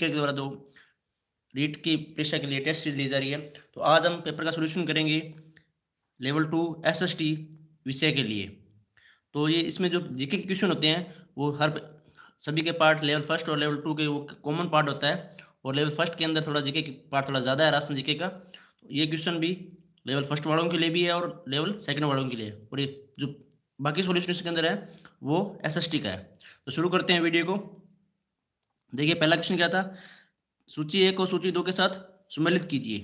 के द्वारा जो रीट की परीक्षा के लिए टेस्ट सीरीज़ ली जा रही है। तो आज हम पेपर का सोल्यूशन करेंगे level two S S T विषय के लिए। तो ये इसमें जो जीके के क्वेश्चन होते हैं, वो हर सभी के पार्ट लेवल फ़र्स्ट और लेवल टू के वो कॉमन पार्ट होता है और लेवल फ़र्स्ट के अंदर थोड़ा जीके पार्ट थोड़ा ज़्यादा है राशन जीके का। तो ये क्वेश्चन भी लेवल फ़र्स्ट वालों के लिए भी है और लेवल सेकंड वालों के लिए। और ये जो बाकी सोल्यूशन इसके अंदर है, वो एसएसटी का है। तो शुरू करते हैं वीडियो को। देखिए, पहला क्वेश्चन क्या था? सूची एक और सूची दो के साथ सुमेलित कीजिए।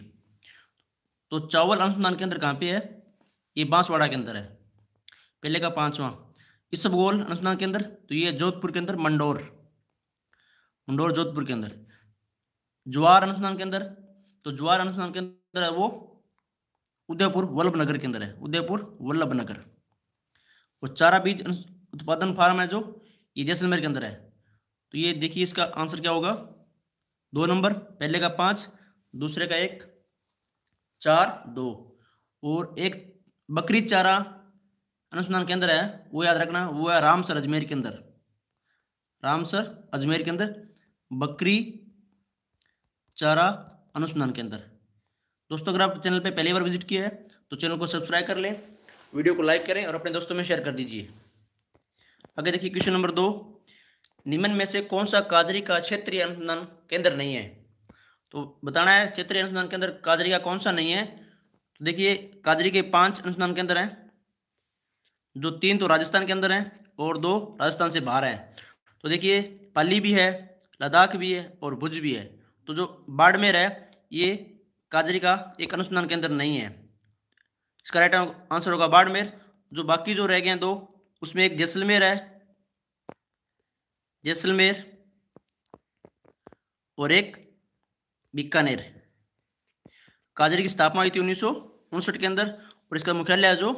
तो चावल अनुसंधान केंद्र कहाँ पे है? ये बांसवाड़ा के अंदर है। पहले का पांचवा। इसबगोल अनुसंधान केंद्र तो ये जोधपुर के अंदर, मंडोर। मंडोर, जोधपुर के अंदर। ज्वार अनुसंधान केंद्र तो ज्वार अनुसंधान केंद्र है वो उदयपुर वल्लभ नगर के अंदर है। उदयपुर वल्लभ नगर और चारा बीज उत्पादन फार्म है जो ये जैसलमेर के अंदर है। तो ये देखिए इसका आंसर क्या होगा? दो नंबर, पहले का पाँच, दूसरे का एक, चार, दो। और एक बकरी चारा अनुसंधान केंद्र है, वो याद रखना, वो है रामसर अजमेर के अंदर। रामसर अजमेर के अंदर बकरी चारा अनुसंधान केंद्र। दोस्तों, अगर आप चैनल पे पहली बार विज़िट किया है तो चैनल को सब्सक्राइब कर लें, वीडियो को लाइक करें और अपने दोस्तों में शेयर कर दीजिए। आगे देखिए क्वेश्चन नंबर दो। निम्न में से कौन सा काजरी का क्षेत्रीय अनुसंधान केंद्र नहीं है? तो बताना है, क्षेत्रीय अनुसंधान केंद्र काजरी का कौन सा नहीं है? तो देखिए काजरी के पाँच अनुसंधान केंद्र हैं। जो तीन तो राजस्थान के अंदर हैं और दो राजस्थान से बाहर हैं। तो देखिए, पाली भी है, लद्दाख भी है और भुज भी है। तो जो बाड़मेर है, ये काजरी का एक अनुसंधान केंद्र नहीं है। इसका राइट आंसर होगा बाड़मेर। जो बाकी जो रह गए हैं दो, उसमें एक जैसलमेर है जैसलमेर और एक बीकानेर। काजरी की स्थापना हुई थी उन्नीस के अंदर और इसका मुख्यालय जो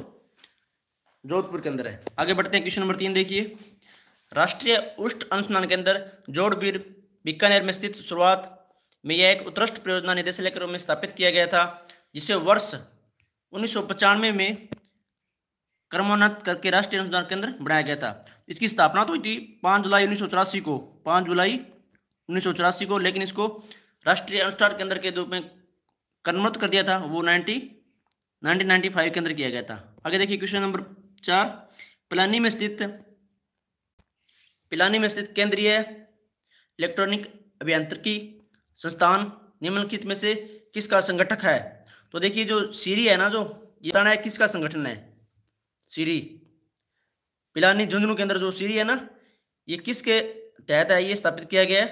जोधपुर के अंदर है। आगे बढ़ते हैं, क्वेश्चन नंबर तीन देखिए। राष्ट्रीय उष्ट अनुसंधान केंद्र जोड़बीर बीकानेर में स्थित शुरुआत में यह एक उत्कृष्ट परियोजना निदेशालय के रूप में स्थापित किया गया था, जिसे वर्ष उन्नीस में क्रमोन्नत करके राष्ट्रीय अनुसंधान केंद्र बनाया गया था। इसकी स्थापना तो हुई थी पाँच जुलाई उन्नीस सौ चौरासी को। पाँच जुलाई उन्नीस सौ चौरासी को, लेकिन इसको राष्ट्रीय अनुष्ठान केंद्र के रूप में कन्वर्ट कर दिया था। वो नाइन्टी, नाइनटीन नाइन्टी फाइव के अंदर किया गया था। आगे देखिए क्वेश्चन नंबर चार। पिलानी में स्थित, पिलानी में स्थित केंद्रीय इलेक्ट्रॉनिक अभियांत्रिकी संस्थान निम्नलिखित में से किसका संगठक है? तो देखिए जो सीरी है ना जो, ये है किसका संगठन है? सीरी पिलानी झुंझुनू के अंदर जो सीरी है ना, ये किसके तहत है, ये स्थापित किया गया है?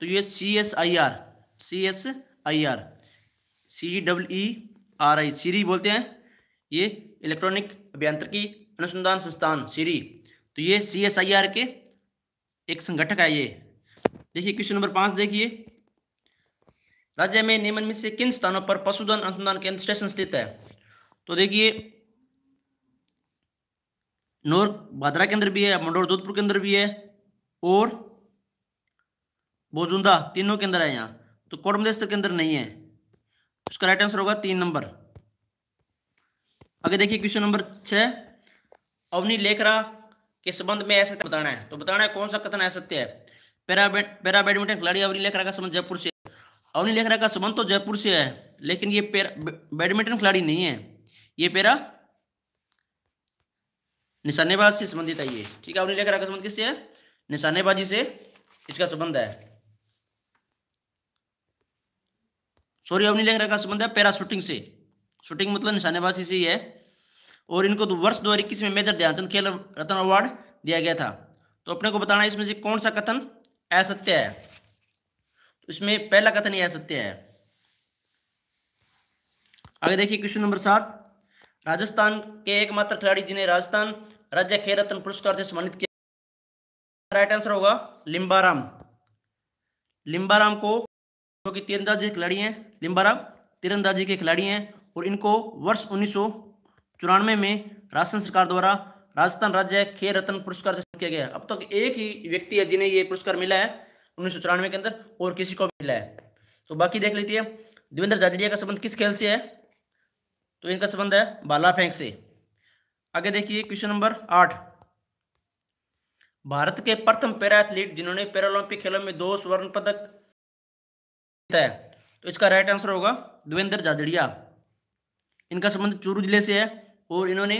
तो ये C S I R C S I R C W E R I सीरी बोलते हैं। ये इलेक्ट्रॉनिक अभियांत्रिकी अनुसंधान संस्थान सीरी तो ये सी एस आई आर के एक संगठक है ये। देखिए, क्वेश्चन नंबर पाँच देखिए। राज्य में निम्न में से किन स्थानों पर पशुधन अनुसंधान केंद्र स्टेशन स्थित है? तो देखिए नोर भादरा के अंदर भी है, मंडोर जोधपुर के अंदर भी है, और बोजुंदा तीनों के अंदर है यहाँ। तो कोडमदेश के अंदर नहीं है। उसका राइट आंसर होगा तीन नंबर। आगे देखिए क्वेश्चन नंबर छह। अवनी लेखरा के संबंध में ऐसे बताना है। तो बताना है कौन सा कथन असत्य है? पैरा बैडमिंटन खिलाड़ी अवनी लेखरा का संबंध जयपुर से अवनी लेखरा का संबंध तो जयपुर से है, लेकिन ये बैडमिंटन खिलाड़ी नहीं है। ये पेरा निशानेबाज से संबंधित है ये। ठीक है अवनी लेखरा का संबंध किससे है? निशानेबाजी से इसका संबंध है। सॉरी अवनी लेखरा का संबंध है पैरा शूटिंग से। शूटिंग मतलब निशानेबाजी से ही है। और इनको तो वर्ष दो हज़ार इक्कीस में मेजर ध्यानचंद खेल रत्न अवार्ड दिया गया था। तो अपने को बताना इसमें से कौन सा कथन असत्य है? तो इसमें पहला कथन यह सत्य है। आगे देखिए, क्वेश्चन नंबर सात। राजस्थान के एकमात्र खिलाड़ी जिन्हें राजस्थान राज्य खेल रत्न पुरस्कार से सम्मानित किया राइट आंसर होगा लिम्बाराम। लिम्बाराम को जो कि तीरंदाजी के खिलाड़ी हैं, लिम्बाराम तीरंदाजी के खिलाड़ी हैं और इनको वर्ष उन्नीस सौ चौरानवे में राजस्थान सरकार द्वारा राजस्थान राज्य खेल रत्न पुरस्कार से किया गया। अब तक तो एक ही व्यक्ति है जिन्हें ये पुरस्कार मिला है उन्नीस सौ चौरानवे के अंदर और किसी को मिला है। तो बाकी देख लेती है। देवेंद्र जाजड़िया का संबंध किस खेल से है? तो इनका संबंध है बाला फेंक से। आगे देखिए, क्वेश्चन नंबर आठ। भारत के प्रथम पैरा एथलीट जिन्होंने पैरालंपिक खेलों में दो स्वर्ण पदक जीता है तो इसका राइट आंसर होगा देवेंद्र जाजड़िया। इनका संबंध चूरू ज़िले से है और इन्होंने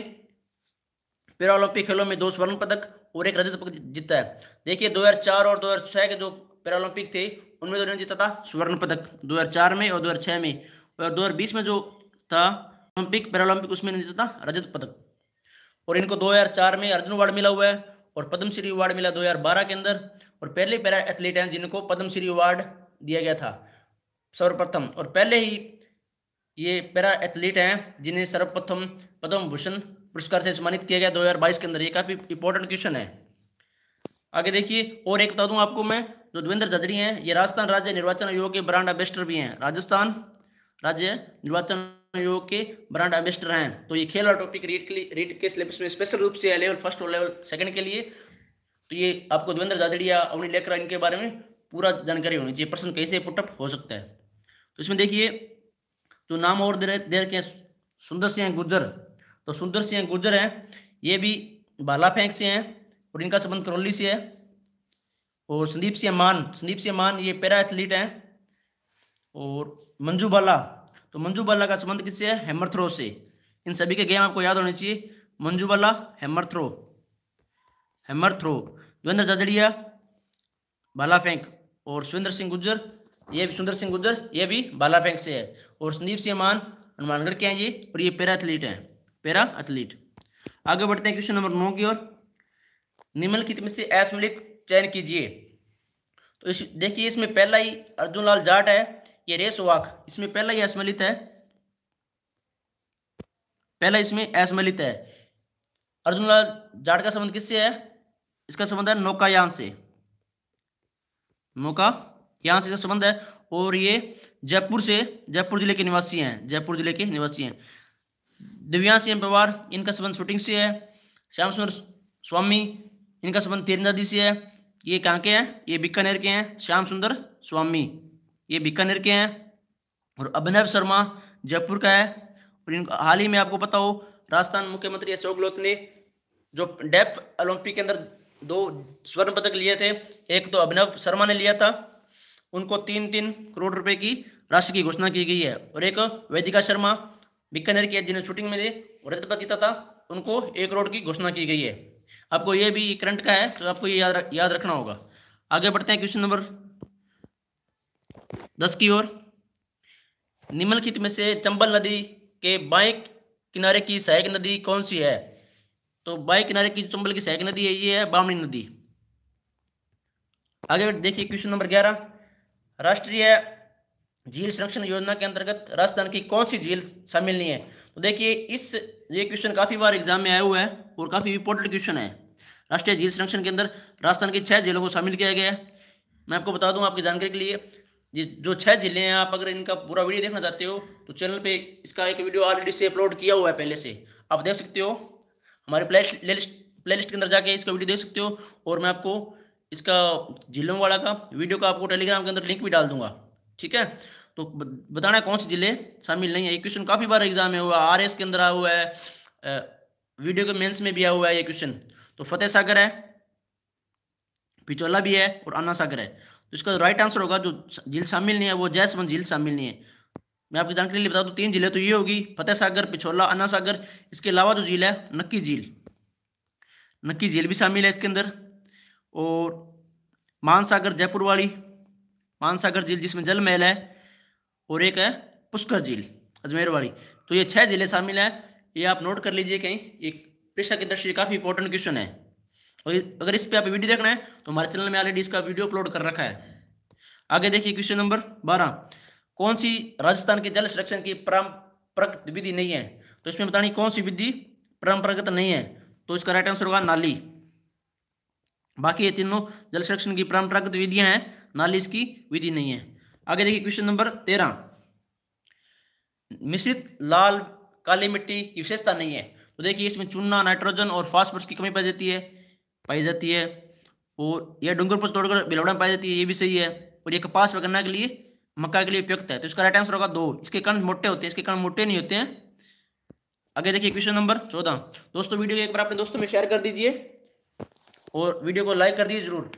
पैरा ओलंपिक खेलों में दो स्वर्ण पदक और एक रजत पदक जीता है। देखिए 2004 और 2006 के जो पैरा ओलंपिक थे, उनमें तो जीता था स्वर्ण पदक 2004 में और 2006 में। और 2020 में जो था ओलंपिक पैरा ओलंपिक उसमें जीता था रजत पदक। और इनको 2004 में अर्जुन अवार्ड मिला हुआ है और पद्मश्री अवार्ड मिला 2012 के अंदर और पहले पैरा एथलीट हैं जिनको पद्मश्री अवार्ड दिया गया था, सर्वप्रथम। और पहले ही ये पैरा एथलीट हैं जिन्हें सर्वप्रथम पद्म भूषण पुरस्कार से सम्मानित किया गया 2022 के अंदर। ये काफ़ी इंपॉर्टेंट क्वेश्चन है। आगे देखिए, और एक बता दूँ आपको मैं, जो देवेंद्र जदड़ी हैं, ये राजस्थान राज्य निर्वाचन आयोग के ब्रांड एम्बेस्टर भी हैं। राजस्थान राज्य निर्वाचन आयोग के ब्रांड एम्बेस्टर हैं। तो ये खेल और टॉपिक रीड के लिए रीड के सिलेबस में स्पेशल रूप से लेवल फ़र्स्ट और लेवल सेकंड के लिए। तो ये आपको देवेंद्र जादड़िया अवनी लेकर, इनके बारे में पूरा जानकारी होनी चाहिए। प्रश्न कैसे पुटअप हो सकता है? तो इसमें देखिए, जो नाम और दे रखे हैं सुंदर सिंह गुर्जर। तो सुंदर सिंह गुर्जर हैं। ये भी बाला फेंक से हैं और इनका संबंध करौली से है। और संदीप सिंह मान संदीप सिंह मान ये पैरा एथलीट हैं। और मंजू बाला तो मंजू बाला का संबंध किससे है? हैमर थ्रो से। इन सभी के गेम आपको याद होने चाहिए। Manju Bala hammer throw hammer throw Devendra Jhajharia बाला फेंक। और सुरेंद्र सिंह गुज्जर, ये भी सुंदर सिंह गुज्जर, ये भी बाला फेंक से है। और संदीप सिंह मान हनुमानगढ़ के हैं ये, और ये पैरा एथलीट हैं। पैरा एथलीट आगे बढ़ते हैं क्वेश्चन नंबर नौ की ओर। निम्नलिखित में से असमिलित चयन कीजिए। तो इस, देखिए इसमें पहला ही अर्जुन लाल जाट है। ये रेस वाक, इसमें पहला ही असमिलित है। पहला इसमें असमिलित है। अर्जुन लाल, जाट का संबंध किससे है? इसका संबंध है नौकायान से। नौका यहाँ से संबंध है। और ये जयपुर से, जयपुर ज़िले के निवासी हैं, जयपुर ज़िले के निवासी हैं। दिव्यांश सिंह पवार, इनका संबंध शूटिंग से है। श्याम सुंदर स्वामी, इनका संबंध तेर नदी से है। ये कहाँ के हैं? ये बीकानेर के हैं। श्याम सुंदर स्वामी। ये बीकानेर के हैं। और अभिनव शर्मा जयपुर का है। और इनका हाल ही में आपको पता हो राजस्थान मुख्यमंत्री अशोक गहलोत ने जो डेफ ओलंपिक के अंदर दो स्वर्ण पदक लिए थे, एक तो अभिनव शर्मा ने लिया था। उनको तीन तीन करोड़ रुपए की राशि की घोषणा की गई है। और एक वैदिका शर्मा, बीकानेर की, जिन्हें शूटिंग में दे रजत पदक जीता था, उनको एक करोड़ की घोषणा की गई है। आपको ये भी करंट का है तो आपको ये याद रखना होगा। आगे बढ़ते हैं क्वेश्चन नंबर दस की ओर। निम्नलिखित में से चंबल नदी के बाएँ किनारे की सहायक नदी कौन सी है? तो बाएँ किनारे की चंबल की सहायक नदी है, ये है बामनी नदी। आगे देखिए क्वेश्चन नंबर ग्यारह। राष्ट्रीय झील संरक्षण योजना के अंतर्गत राजस्थान की कौन सी झील शामिल नहीं है? तो देखिए, इस, ये क्वेश्चन काफ़ी बार एग्ज़ाम में आया हुआ है और काफ़ी इंपॉर्टेंट क्वेश्चन है। राष्ट्रीय झील संरक्षण के अंदर राजस्थान की छह झीलों को शामिल किया गया है। मैं आपको बता दूँ आपकी जानकारी के लिए ये जो छह ज़िले हैं, आप अगर इनका पूरा वीडियो देखना चाहते हो तो चैनल पे इसका एक वीडियो ऑलरेडी से अपलोड किया हुआ है पहले से। आप देख सकते हो, हमारे प्ले लिस्ट के अंदर जाके इसका वीडियो देख सकते हो, और मैं आपको इसका जिलों वाला का वीडियो का आपको टेलीग्राम के अंदर लिंक भी डाल दूँगा। ठीक है? तो बताना कौन से ज़िले शामिल नहीं है। ये क्वेश्चन काफ़ी बार एग्ज़ाम में हुआ आर एस के अंदर आया हुआ है वीडियो के मेंस में भी आया हुआ है ये क्वेश्चन तो फतेह सागर है, पिचोला भी है, और अन्ना सागर है। तो इसका राइट आंसर होगा, जो झील शामिल नहीं है, वो जैसमंद झील शामिल नहीं है। मैं आपकी जानकारी लिए बता दूँ, तीन ज़िले तो ये होगी फतेह सागर पिछोला अन्ना सागर इसके अलावा जो झील है, नक्की झील। नक्की झील भी शामिल है इसके अंदर। और मानसागर जयपुर वाली मानसागर झील जिसमें जल महल है, और एक है पुष्कर झील अजमेर वाली तो ये छह ज़िले शामिल हैं। ये आप नोट कर लीजिए कहीं, एक परीक्षा की दृष्टि काफ़ी इंपॉर्टेंट क्वेश्चन है। अगर इस पर आप वीडियो देखना है तो हमारे चैनल में ऑलरेडी इसका वीडियो अपलोड कर रखा है। आगे देखिए क्वेश्चन नंबर बारह। कौन सी राजस्थान के जल संरक्षण की परंपरागत विधि नहीं है? तो इसमें बतानी कौन सी विधि परंपरागत नहीं है? तो इसका राइट आंसर होगा नाली। बाकी ये तीनों जल संरक्षण की परंपरागत विधियाँ हैं, नाली इसकी विधि नहीं है। आगे देखिए क्वेश्चन नंबर तेरह। मिश्रित लाल, काली मिट्टी की विशेषता नहीं है। तो देखिए इसमें चूना नाइट्रोजन और फास्फोरस की कमी पाई जाती है। पाई जाती है और यह डूंगर पर तोड़कर बिलौड़ा में पाई जाती है, ये भी सही है। और ये कपास वगैरह के लिए, मक्का के लिए उपयुक्त है। तो इसका राइट आंसर होगा दो। इसके कण मोटे होते हैं, इसके कण मोटे नहीं होते हैं। आगे देखिए क्वेश्चन नंबर चौदह। दोस्तों, वीडियो एक बार अपने दोस्तों में शेयर कर दीजिए और वीडियो को लाइक कर दीजिए ज़रूर।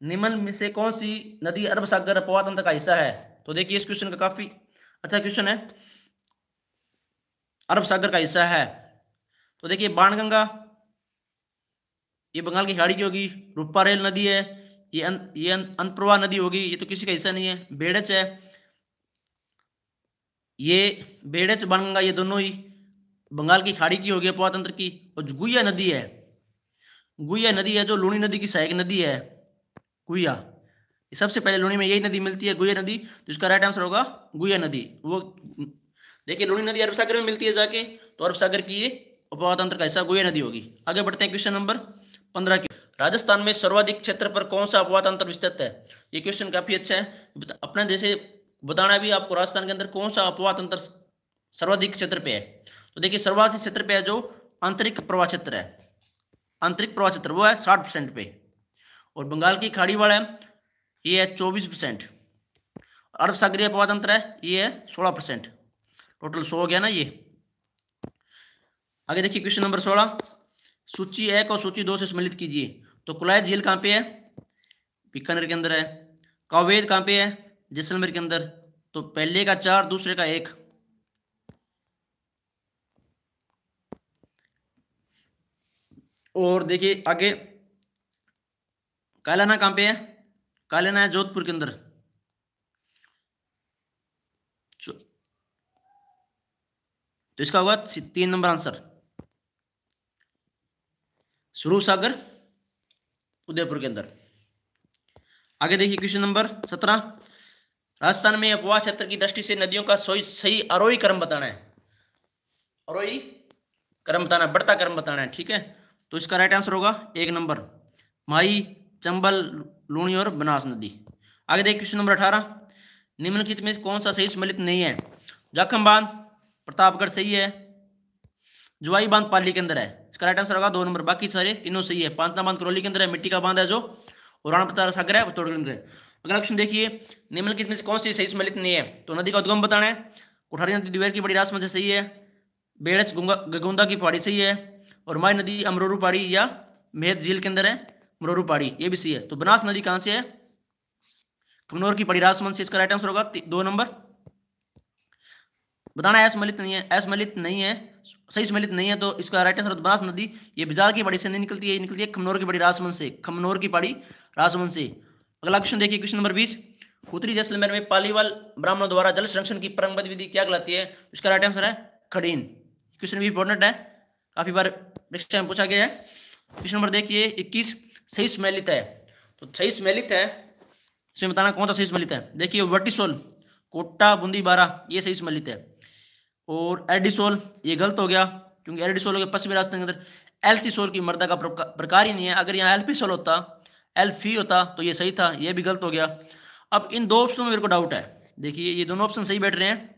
निम्न में से कौन सी नदी अरब सागर अपवा तंत्र का हिस्सा है? तो देखिए इस क्वेश्चन का काफ़ी अच्छा क्वेश्चन है। अरब सागर का हिस्सा है। तो देखिए बाणगंगा ये बंगाल की खाड़ी की होगी रूपा रेल नदी है ये अन, ये अंतप्रवाह नदी होगी ये तो किसी का हिस्सा नहीं है बेड़च है। ये बेड़च बाणगंगा ये दोनों ही बंगाल की खाड़ी की होगी अपवा तंत्र की। और गुया नदी है गुया नदी है जो लूणी नदी की सहायक नदी है गुया सबसे पहले लूणी में यही नदी मिलती है गुया नदी तो इसका राइट आंसर होगा गुया नदी। वो देखिए लूणी नदी अरब सागर में मिलती है जाके तो अरब सागर की ये उपवा तंत्र का हिस्सा गुया नदी होगी। आगे बढ़ते हैं क्वेश्चन नंबर पंद्रह की राजस्थान में सर्वाधिक क्षेत्र पर कौन सा अपवा तंत्र विस्तृत है? ये क्वेश्चन काफ़ी अच्छा है। अपना जैसे बताना भी आपको, राजस्थान के अंदर कौन सा अपवा तंत्र सर्वाधिक क्षेत्र पे है? तो देखिए, सर्वाधिक क्षेत्र पे है जो आंतरिक प्रवाह क्षेत्र है। आंतरिक प्रवाह क्षेत्र, वो है साठ परसेंट पे। और बंगाल की खाड़ी वाला है, ये है चौबीस परसेंट। अरब सागरीय प्रवाह तंत्र है, ये है सोलह परसेंट। टोटल सौ हो गया ना ये। आगे देखिए क्वेश्चन नंबर सोलह। सूची एक और सूची दो से सम्मिलित कीजिए। तो कुलायत झील कहाँ पे है? बीकानेर के अंदर है। कावेद कहाँ पे है? जैसलमेर के अंदर। तो पहले का चार, दूसरे का एक। और देखिए आगे, कालाना कहाँ पे है? कालाना है जोधपुर के अंदर। तो इसका होगा तीन नंबर आंसर। स्वरूप सागर, उदयपुर के अंदर। आगे देखिए क्वेश्चन नंबर सत्रह। राजस्थान में अपवाह क्षेत्र की दृष्टि से नदियों का सही अरोही क्रम बताना है। अरोही क्रम बताना बढ़ता क्रम बताना है, ठीक है? तो इसका राइट आंसर होगा एक नंबर माई चंबल, लूणी और बनास नदी। आगे देखिए क्वेश्चन नंबर अठारह। निम्नलिखित में कौन सा सही सम्मिलित नहीं है? जाखम बाँध, प्रतापगढ़ सही है। जुआई बाँध पाली के अंदर है। इसका राइट आंसर होगा, दो नंबर। बाकी सारे तीनों सही है। पांचना बाँध करौली के अंदर है, मिट्टी का बाँध है जो। और राणा सागर है तोड़ के अंदर है। अगला क्वेश्चन देखिए। निम्नलिखित में से कौन सी सही सम्मिलित नहीं है? तो नदी का उद्गम बताना है। कुठारी नदी द्वेर की बड़ी रास से सही है। बेड़च, गंगा की पहाड़ी सही है। और माई नदी, अमरोरू पहाड़ी या मेहत झील के अंदर है मरोरू पहाड़ी। ये भी सही है। तो बनास नदी कहाँ से है? कमनौर की पड़ी राजमंद से इसका राइट आंसर होगा। दो नंबर। बताना असमलित नहीं है। असमलित नहीं है। सही सम्मिलित नहीं है तो इसका राइट आंसर बनास नदी, ये बिजार की पड़ी से नहीं निकलती है निकलती है खमनौर की पड़ी राजमंद से, खमनौर की पड़ी राजमंद से। अगला क्वेश्चन देखिए क्वेश्चन नंबर बीस। उत्तरी जैसलमेर में पालीवाल ब्राह्मणों द्वारा जल संरक्षण की परंपरा विधि क्या कहलाती है? इसका राइट आंसर है खड़ीन। क्वेश्चन भी इंपॉर्टेंट है। काफ़ी बार नेक्स्ट टाइम पूछा गया है। क्वेश्चन नंबर देखिए, इक्कीस। सही स्मेलित है। तो सही स्मेलित है, इसमें बताना कौन सा सही स्मेलित है? देखिए, वर्टिसोल, कोटा, बूंदी, बारा, ये सही स्मेलित है। और एडिसोल, ये गलत हो गया, क्योंकि एडिसोल गया पश्चिमी राजस्थान के अंदर एल्सीसोल की मर्दा का प्रकार ही नहीं है। अगर यहाँ एल्फीसोल होता, एल्फी होता तो ये सही था, ये भी गलत हो गया। अब इन दो ऑप्शनों में मेरे को डाउट है। देखिए, ये दोनों ऑप्शन सही बैठ रहे हैं।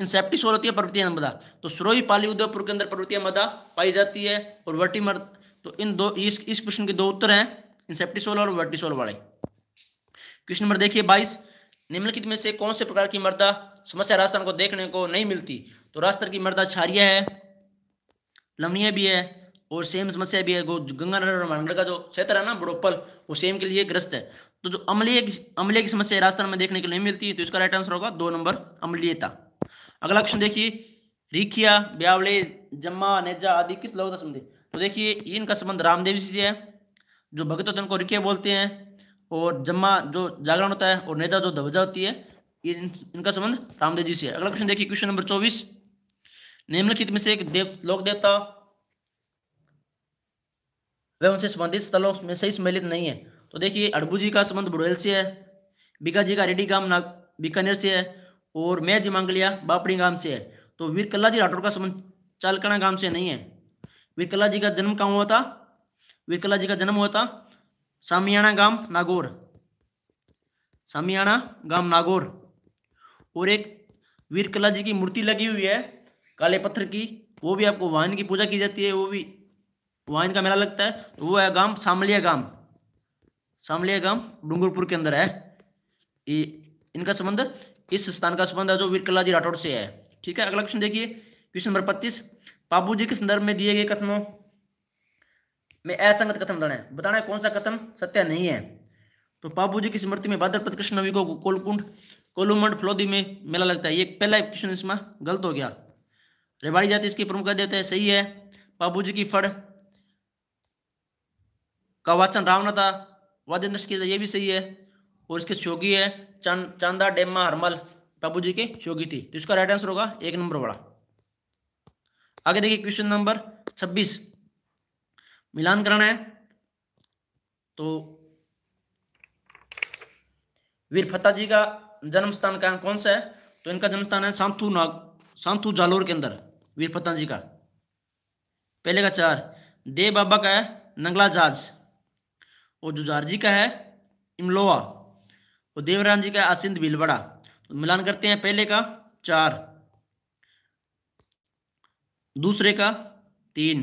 इंसेप्टिसोल होती है, पर्वतीय मदा तो सुरोही पाली उदयपुर के अंदर पर्वतीय मदा पाई जाती है और वर्टिमर तो इन दो, इस इस प्रश्न के दो उत्तर हैं, इंसेप्टिसोल और वर्टिसोल वाले। क्वेश्चन नंबर देखिए बाईस। निम्नलिखित में से कौन से प्रकार की मर्दा समस्या राजस्थान को देखने को नहीं मिलती। तो राजस्थान की मर्दा छारिया है लमनिया भी है और सेम समस्या भी है। गंगानगर और मानगढ़ का जो क्षेत्र है ना, बड़ोपल, वो सेम के लिए ग्रस्त है। तो जो अम्लीय अम्लीय की समस्या राजस्थान में देखने को नहीं मिलती तो इसका राइट आंसर होगा दो नंबर, अम्लीयता। अगला क्वेश्चन देखिए, रिखिया, ब्यावले, जम्मा, नेजा आदि किस लोगों का संबंध तो देखिए, इनका संबंध रामदेव जी से है, जो भगत होते हैं उनको रिखिया बोलते हैं और जम्मा जो जागरण होता है और नेजा जो ध्वजा होती है ये इनका संबंध रामदेव जी से अगला क्वेश्चन देखिए क्वेश्चन नंबर चौबीस। निम्नलिखित में से एक देव लोक देवता वे उनसे संबंधित स्थलों में सही सम्मिलित नहीं है। तो देखिए, अड़बू जी का संबंध बुड़ेल से है, बीका जी का रेडी गाँव बीकानेर से है, और मैं जी मांगलिया, बापड़ी गाँव से है। तो वीर कल्ला जी राठौर का संबंध चालकना गाँव से नहीं है। वीर कल्ला जी का जन्म कहाँ हुआ था? वीर कल्ला जी का जन्म हुआ था सामियाना गाँव, नागौर। सामियाना गाँव, नागौर। और एक वीर कला जी की मूर्ति लगी हुई है, काले पत्थर की, वो भी आपको वाहन की पूजा की जाती है, वो भी वाइन का मेला लगता है तो वो है गाँव सामलिया गाँव। सामलिया गाँव डूंगरपुर के अंदर है। ये, इनका संबंध, इस स्थान का संबंध है जो वीरकला जी राठौड़ से है। ठीक है, अगला क्वेश्चन देखिए क्वेश्चन नंबर पच्चीस बाबू के संदर्भ में दिए गए कथनों में असंगत कथन बताना है बताना है कौन सा कथन सत्य नहीं है। तो बाबू की स्मृति में भाद्रपद कृष्ण नवी को कोलकुंड कोलुमंड फ्लोदी में मेला लगता है। ये पहला क्वेश्चन इसमें गलत हो गया। रेवाड़ी जाति इसकी प्रमुख देते हैं सही है। बाबू जी की फड़ का वाचन रावण था वादेंद्र की ये भी सही है। और इसके शोगी है चां, चांदा डेमा हरमल बाबू जी के शोगी थी। तो इसका राइट आंसर होगा एक नंबर वाला। आगे देखिए क्वेश्चन नंबर छब्बीस। मिलान करना है। तो वीर फत्ता जी का जन्म स्थान कहाँ, कौन सा है? तो इनका जन्म स्थान है सांथू नाग सांथू जालोर के अंदर, वीर फत्ता जी का। पहले का चार, देव बाबा का है नंगला जहाज़, और जुजार जी का है इमलोआ, और देवराम जी का है आसिंद भीलबड़ा तो मिलान करते हैं पहले का चार, दूसरे का तीन।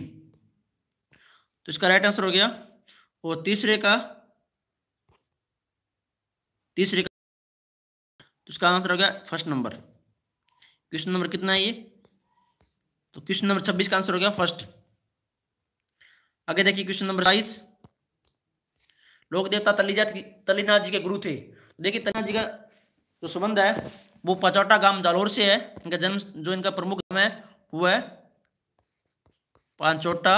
तो इसका राइट आंसर हो गया, और तीसरे का तीसरे का तो इसका आंसर हो गया फ़र्स्ट नंबर। क्वेश्चन नंबर कितना है ये? तो क्वेश्चन नंबर छब्बीस का आंसर हो गया फ़र्स्ट। आगे देखिए क्वेश्चन नंबर बाईस। लोक देवता तलीजा तलीनाथ जी के गुरु थे। देखिए तलीनाथ जी का जो संबंध है, वो पचौटा गाँव जालोर से है। इनका जन्म जो इनका प्रमुख गाँव है, वो है पांचोटा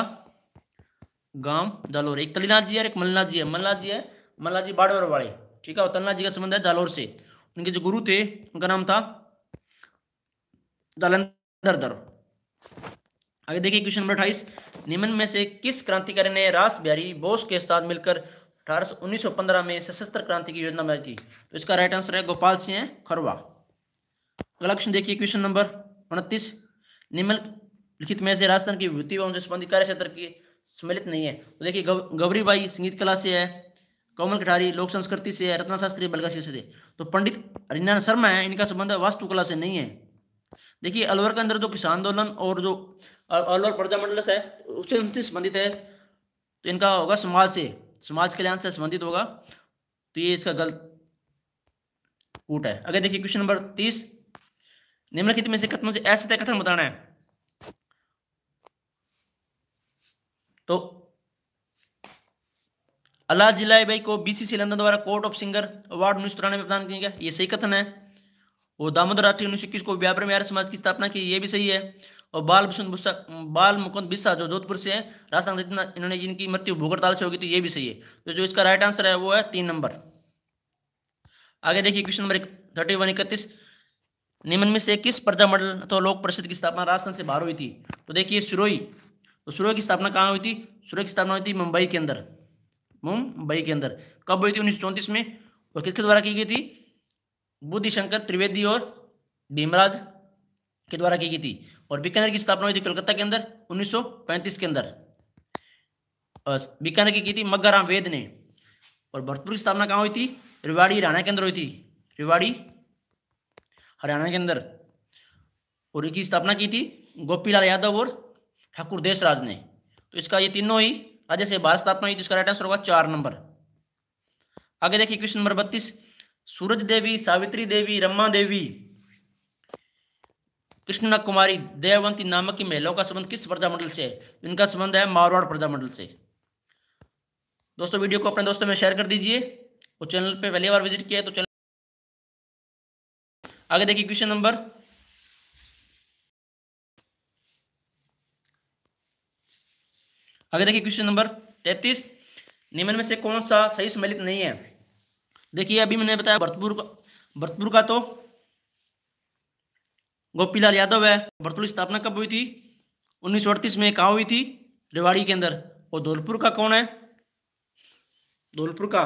गाँव जालोर। एक तलीनाथ जी है एक मलनाथ जी है। मलनाथ जी है मलनाथ जी बाड़वर वाले। ठीक है, और तलनाथ जी का संबंध है जालोर से। उनके जो गुरु थे, उनका नाम था दलंदर दर। आगे देखिए क्वेश्चन नंबर अट्ठाईस। निम्न में से किस क्रांतिकारी ने रास बिहारी बोस के साथ मिलकर अठारह उन्नीस में सशस्त्र क्रांति की योजना बनाई थी? तो इसका राइट आंसर है गोपाल सिंह खरवा। अगला क्वेश्चन देखिए क्वेश्चन नंबर उनतीस। निम्न लिखित में से राजस्थान की विभूति एवं संबंधित कार्य क्षेत्र की सम्मिलित नहीं है। तो देखिए गौरी बाई संगीत कला से है कमल कठारी लोक संस्कृति से है रत्ना शास्त्री बलगासी से तो पंडित हरिनारायण शर्मा है, इनका संबंध वास्तुकला से नहीं है। देखिए, अलवर के अंदर जो किसान आंदोलन और जो अलवर प्रजा मंडल है उससे उनसे संबंधित है तो इनका होगा समाज से, समाज कल्याण से संबंधित होगा तो ये इसका गलत कूट है। अगर देखिए, क्वेश्चन नंबर तीस। निम्नलिखित में से कथनों से ऐसे तय कथन बताना है। तो अल्लाह जिलाई भाई को बीसीसी लंदन द्वारा कोर्ट ऑफ़ सिंगर अवार्ड उन्नीस तिरानवे प्रदान किया गया ये सही कथन है। और दामोदर राठी उन्नीस इक्कीस को व्यापार में समाज की स्थापना की, ये भी सही है। और बाल भूषण बाल मुकुंद बिस्सा जो जोधपुर से है, राजस्थान से इन्होंने जिनकी मृत्यु भूख हड़ताल से होगी तो ये भी सही है। तो जो इसका राइट आंसर है, वो है तीन नंबर। आगे देखिए क्वेश्चन नंबर थर्टी वन इकतीस। निम्न में से किस प्रजा मंडल अथवा लोक परिषद की स्थापना राजस्थान से बाहर हुई थी? तो देखिए, सुरोई। तो सुरोई की स्थापना कहाँ हुई थी? सुरोई की स्थापना हुई थी मुंबई के अंदर। मुंबई के अंदर। कब हुई थी? उन्नीस में। और किसके द्वारा की गई थी? बुद्धि शंकर त्रिवेदी और भीमराज के द्वारा की गई थी। और बीकानेर की स्थापना हुई थी कोलकाता के अंदर 1935 के अंदर। बीकानेर की की थी? मग्गाराम वेद ने। और भरतपुर की स्थापना कहाँ हुई थी? रिवाड़ी, हरियाणा के अंदर हुई थी। रिवाड़ी, हरियाणा के अंदर। और इनकी स्थापना की थी गोपीलाल यादव और ठाकुर देशराज ने। तो इसका ये तीनों ही राज्य से बाहर स्थापना हुई तो इसका राइट आंसर होगा चार नंबर। आगे देखिए क्वेश्चन नंबर, बत्तीस। सूरज देवी, सावित्री देवी रमा देवी। कृष्णा कुमारी देववंती नामक की महिलाओं का संबंध किस प्रजामंडल से है? इनका संबंध है मारवाड़ प्रजामंडल से। दोस्तों, वीडियो को अपने दोस्तों में शेयर कर दीजिए। और चैनल पे पहली बार विज़िट किया है तो चैनल आगे देखिए क्वेश्चन नंबर। आगे देखिए क्वेश्चन नंबर तैतीस, निम्न में से कौन सा सही सम्मिलित नहीं है? देखिए, अभी मैंने बताया भरतपुर का भरतपुर का तो गोपीलाल यादव है। भरतपुर की स्थापना कब हुई थी? उन्नीस सौ अड़तीस में कहा हुई थी? रेवाड़ी के अंदर। और धौलपुर का कौन है? धौलपुर का।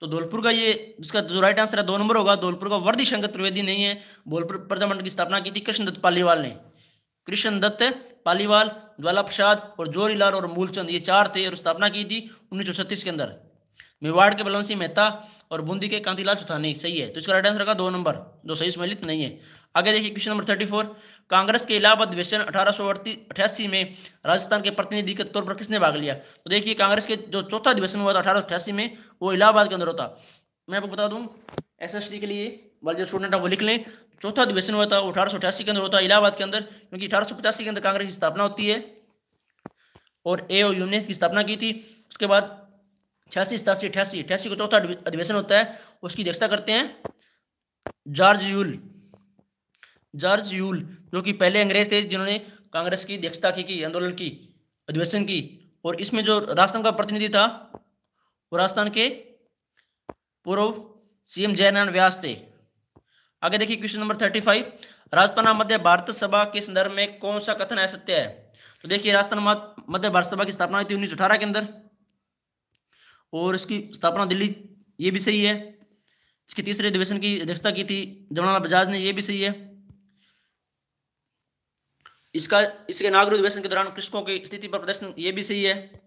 तो धौलपुर का ये इसका जो राइट आंसर है, दो नंबर होगा। धौलपुर का वर्दी शंकर त्रिवेदी नहीं है। धौलपुर प्रजामंडल की स्थापना की थी कृष्ण दत्त पालीवाल ने। कृष्ण दत्त, पालीवाल ज्वाला प्रसाद और जोरीलाल और मूलचंद, ये चार थे और स्थापना की थी उन्नीस सौ छत्तीस के अंदर। मेवाड़ के बलवंत सिंह मेहता और बूंदी के कांतिलाल चौथानी, सही है। तो इसका राइट आंसर का दो नंबर जो सही सम्मिलित नहीं है। आगे देखिए, question number thirty four Congress के इलाहाबाद अधिवेशन अठारह में राजस्थान के प्रतिनिधि के तौर पर किसने भाग लिया? तो देखिए, कांग्रेस के जो चौथा अधिवेशन हुआ था अठारह सौ अठासी में, वो इलाहाबाद के अंदर होता। मैं आपको बता दूँ एस के लिए वाले जो स्टूडेंट है, वो लिख लें। चौथा अधिवेशन हुआ था अठारह के अंदर होता है, इलाहाबाद के अंदर, क्योंकि अठारह के अंदर कांग्रेस की स्थापना होती है, और ए यूनियन की स्थापना की थी। उसके बाद छियासी, सतासी अठासी अठासी को चौथा अधिवेशन होता है, उसकी अध्यक्षता करते हैं जॉर्ज यूल। जॉर्ज यूल, जो कि पहले अंग्रेज़ थे, जिन्होंने कांग्रेस की अध्यक्षता की, आंदोलन की, अधिवेशन की, और इसमें जो राजस्थान का प्रतिनिधि था, वो राजस्थान के पूर्व सीएम जयनारायण व्यास थे। आगे देखिए question number thirty five Rajasthan Madhya Bharat Sabha के संदर्भ में कौन सा कथन है सत्य है? तो देखिए राजस्थान मध्य भारत सभा की स्थापना हुई थी उन्नीस के अंदर। और इसकी स्थापना दिल्ली, ये भी सही है। इसके तीसरे अधिवेशन की अध्यक्षता की थी, जवाहरलाल बजाज ने, ये भी सही है। इसका, इसके नागरिक अधिवेशन के दौरान कृषकों की स्थिति पर प्रदर्शन, ये भी सही है।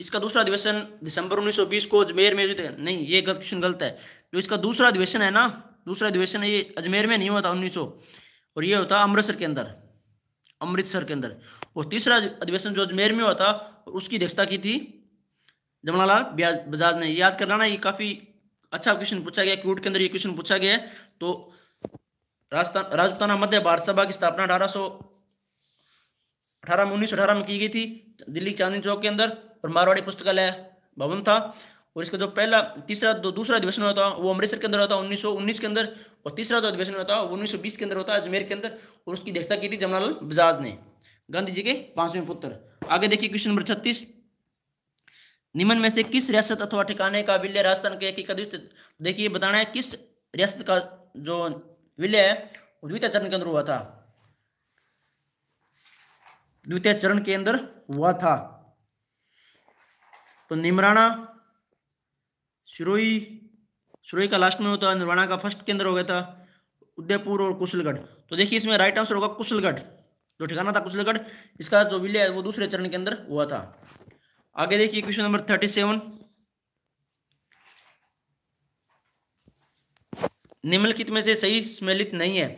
इसका दूसरा अधिवेशन दिसंबर 1920 को अजमेर में नहीं, ये गलत क्वेश्चन गलत है। जो इसका दूसरा अधिवेशन है ना, दूसरा अधिवेशन है ये अजमेर में नहीं हुआ था उन्नीस और ये होता अमृतसर के अंदर, अमृतसर के अंदर। और तीसरा अधिवेशन जो अजमेर में हुआ था उसकी अध्यक्षता की थी जमनालाल बजाज ने। याद कर लाना ये काफ़ी अच्छा क्वेश्चन पूछा गया क्यूट के अंदर ये क्वेश्चन पूछा गया तो राजस्थान मध्य भारत सभा की स्थापना अठारह सौ अठारह में उन्नीस अठारह में की गई थी, दिल्ली चांदनी चौक के अंदर। और मारवाड़ी पुस्तकालय भवन था और इसका जो पहला, तीसरा, दो, दूसरा अधिवेशन हुआ था, वो अमृतसर के अंदर होता है उन्नीस के अंदर, और तीसरा जो अधिवेशन होता है वो उन्नीस के अंदर होता अजमेर के अंदर, और उसकी अध्यक्षता की थी जमनालाल बजाज ने। गांधी जी के पाँचवें पुत्र। आगे देखिए क्वेश्चन नंबर छत्तीस। निम्न में से किस रियासत अथवा ठिकाने का विलय राजस्थान के एक देखिए, बताना है किस रियासत का जो विलय है द्वितीय चरण के अंदर हुआ था। द्वितीय चरण के अंदर हुआ था। तो निमराना सिरोही सिरोही का लास्ट में होता है निर्वाणा का फ़र्स्ट केंद्र हो गया था, उदयपुर और कुशलगढ़। तो देखिए इसमें राइट आंसर होगा कुशलगढ़। जो ठिकाना था कुशलगढ़, इसका जो विलय है, वो दूसरे चरण के अंदर हुआ था। आगे देखिए क्वेश्चन नंबर थर्टी सेवन निम्नलिखित में से सही सम्मिलित नहीं है।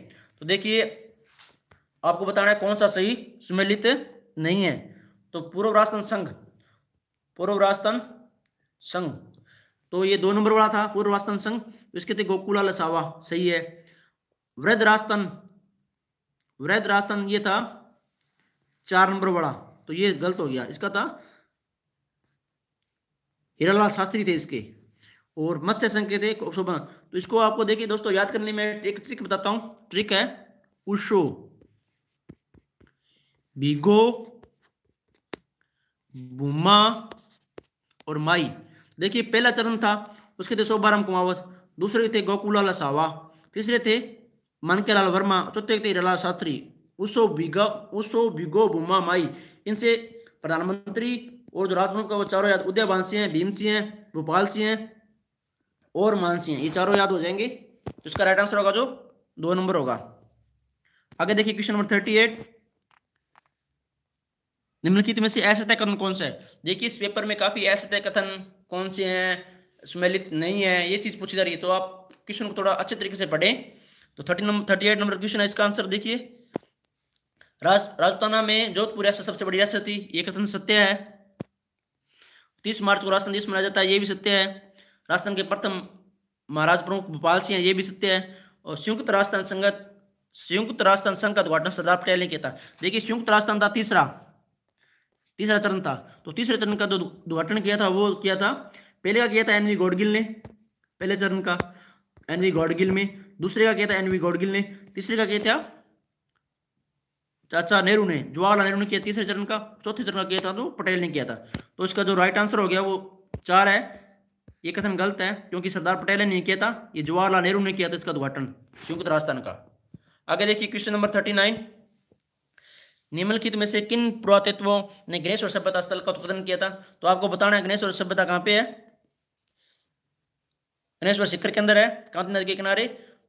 तो देखिए, आपको बताना है कौन सा सही सम्मिलित नहीं है। तो पूर्व राजस्थान संघ पूर्व राजस्थान संघ। तो ये दो नंबर वाला था पूर्व राजस्थान संघ। तो इसके थे गोकुला लसावा सही है। वृद्ध राजस्थान वृद्ध राजस्थान ये था चार नंबर वाला। तो ये गलत हो गया। इसका था हीरालाल शास्त्री थे इसके और मत्स्य संघ के थे तो इसको आपको देखिए दोस्तों, याद करने में एक ट्रिक बताता हूँ। ट्रिक है उशो बिगो बुमा और माई। देखिए, पहला चरण था, उसके थे शोभाराम कुमावत, दूसरे थे गोकुलाल सावा, तीसरे थे मनकेलाल वर्मा, चौथे थे हीरालाल शास्त्री, उसो बिगा, उसो बिगो बुमा माई। इनसे प्रधानमंत्री और जो राजभवन का वो चारों याद, उदय बांसी हैं भीम सिंह हैं गोपाल सिंह हैं और मानसी हैं। ये चारों याद हो जाएँगे तो इसका राइट आंसर होगा जो दो नंबर होगा। आगे देखिए, क्वेश्चन नंबर थर्टी एट निम्नलिखित में से ऐसे कथन कौन सा है? देखिए, इस पेपर में काफ़ी ऐसे कथन कौन से हैं, सुमेलित नहीं है, ये चीज़ पूछी जा रही है। तो आप क्वेश्चन को थोड़ा अच्छे तरीके से पढ़े। तो thirty number thirty eight number question है, इसका आंसर देखिए। राज राजपुताना में जोधपुर ऐसा सबसे बड़ी रियासत थी, ये कथन सत्य है। तीस मार्च को राजस्थान दिवस मनाया जाता है ये भी सत्य है। राजस्थान के प्रथम महाराज प्रमुख भोपाल सिंह ये भी सत्य है। और संयुक्त राजस्थान संगत, संयुक्त राजस्थान संघ का उद्घाटन सरदार पटेल ने किया था। देखिए, संयुक्त राजस्थान था तीसरा। तीसरा चरण था। तो तीसरे चरण का जो उद्घाटन किया था, वो किया था, पहले का किया था एनवी गौडगिल ने, पहले चरण का एनवी गौडगिल में। दूसरे का किया था एनवी गौडगिल ने। तीसरे का किया था चाचा नेहरू ने, जवाहरलाल नेहरू ने किया तीसरे चरण का, चौथे चरण का किया था तो पटेल ने किया था। तो इसका जो राइट आंसर हो गया वो चार है। ये कथन गलत है, क्योंकि सरदार पटेल ने नहीं किया था, ये जवाहरलाल नेहरू ने किया था इसका उद्घाटन संयुक्त राजस्थान का। आगे देखिए, क्वेश्चन नंबर थर्टी नाइन निम्नलिखित में से किन पुरातत्वों ने गणेश और सभ्यता स्थल का उत्पादन किया था? तो आपको बताना है, गणेश और सभ्यता कहाँ पे है? गणेश्वर शिखर के अंदर है, कांति नदी के किनारे।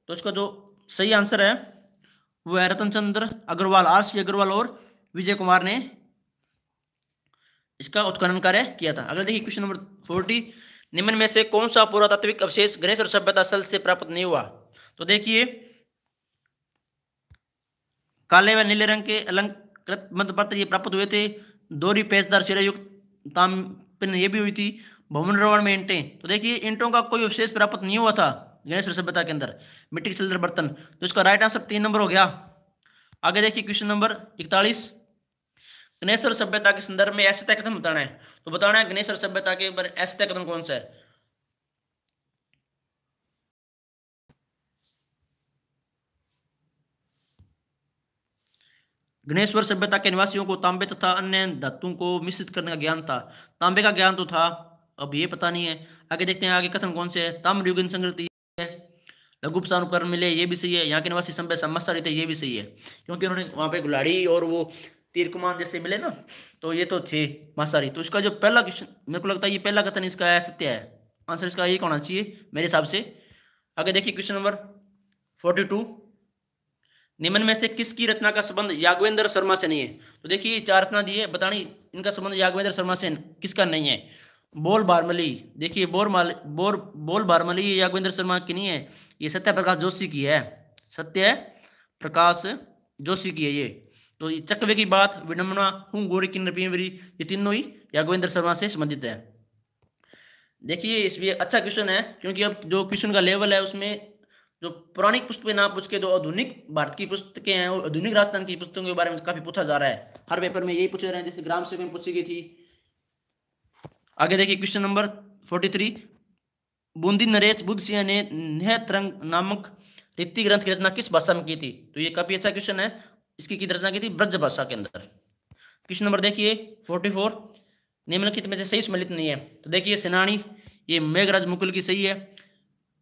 तो इसका जो सही आंसर है, वो है रतन चंद्र अग्रवाल आर सी अग्रवाल और विजय कुमार ने इसका उत्खनन कार्य किया था। अगर देखिए क्वेश्चन नंबर फोर्टी। निम्न में से कौन सा पुरातात्विक अवशेष गणेश और सभ्यता स्थल से प्राप्त नहीं हुआ? तो देखिए, काले व नीले रंग के अलंकृत मध्यपत्र ये प्राप्त हुए थे। दोरी पेचदार सिरयुक्त ताम पिन ये भी हुई थी, भवन निर्माण में इंटें। तो देखिए, इंटों का कोई अवशेष प्राप्त नहीं हुआ था गणेश सभ्यता के अंदर, मिट्टी के सिलेंडर बर्तन। तो इसका राइट आंसर तीन नंबर हो गया। आगे देखिए क्वेश्चन नंबर इकतालीस। गणेश्वर सभ्यता के संदर्भ में ऐसे कथन बताना है। तो बताना है गणेश्वर सभ्यता के ऊपर ऐसे कथन कौन सा है? गणेश्वर सभ्यता के निवासियों को तांबे तथा अन्य धातुओं को मिश्रित करने का ज्ञान था। तांबे का ज्ञान तो था। अब ये पता नहीं है। आगे देखते हैं, आगे कथन कौन से है? संगति है। लघु उपकरण मिले, ये भी सही है। यहाँ के निवासी सभ्य समझता थे, ये भी सही है। क्योंकि उन्होंने वहाँ पे गुलाड़ी और वो तीर कुमान जैसे मिले ना तो ये तो थे मासारी तो इसका जो पहला क्वेश्चन, मेरे को लगता है ये पहला कथन इसका है, सत्य है। आंसर इसका एक होना चाहिए, मेरे हिसाब से। आगे देखिए क्वेश्चन नंबर फोर्टी टू निम्न में से किसकी रचना का संबंध यागवेंद्र शर्मा से नहीं है? तो देखिए चार रचना दी है बतानी इनका संबंध यागवेंद्र शर्मा से किसका नहीं है? बोल बारमली। देखिए, बोर माल, बोर, बोल बारमली यागवेंद्र शर्मा की नहीं है, ये सत्य प्रकाश जोशी की है। सत्य प्रकाश जोशी की है ये। तो ये चकवे की बात विडम्बना हूँ, गोरी की ये तीनों ही यागवेंद्र शर्मा से संबंधित है। देखिए, इसलिए अच्छा क्वेश्चन है, क्योंकि अब जो क्वेश्चन का लेवल है, उसमें जो पौराणिक पुस्तकें ना पूछ के जो आधुनिक भारत की पुस्तकें हैं, और आधुनिक राजस्थान की पुस्तकों के बारे में काफ़ी पूछा जा रहा है। हर पेपर में यही पूछे रहे हैं, जैसे ग्राम सेवक में पूछी गई थी। आगे देखिए question number forty three Bundi Naresh Budh Singh ने नेहत्रंग नामक रीति ग्रंथ की रचना किस भाषा में की थी? तो ये काफ़ी अच्छा क्वेश्चन है। इसकी की रचना की थी ब्रज भाषा के अंदर। क्वेश्चन नंबर देखिए फोर्टी फोर निम्नलिखित में से सही सम्मिलित नहीं है। तो देखिए, सेनानी, ये मेघराज मुकुल की सही है।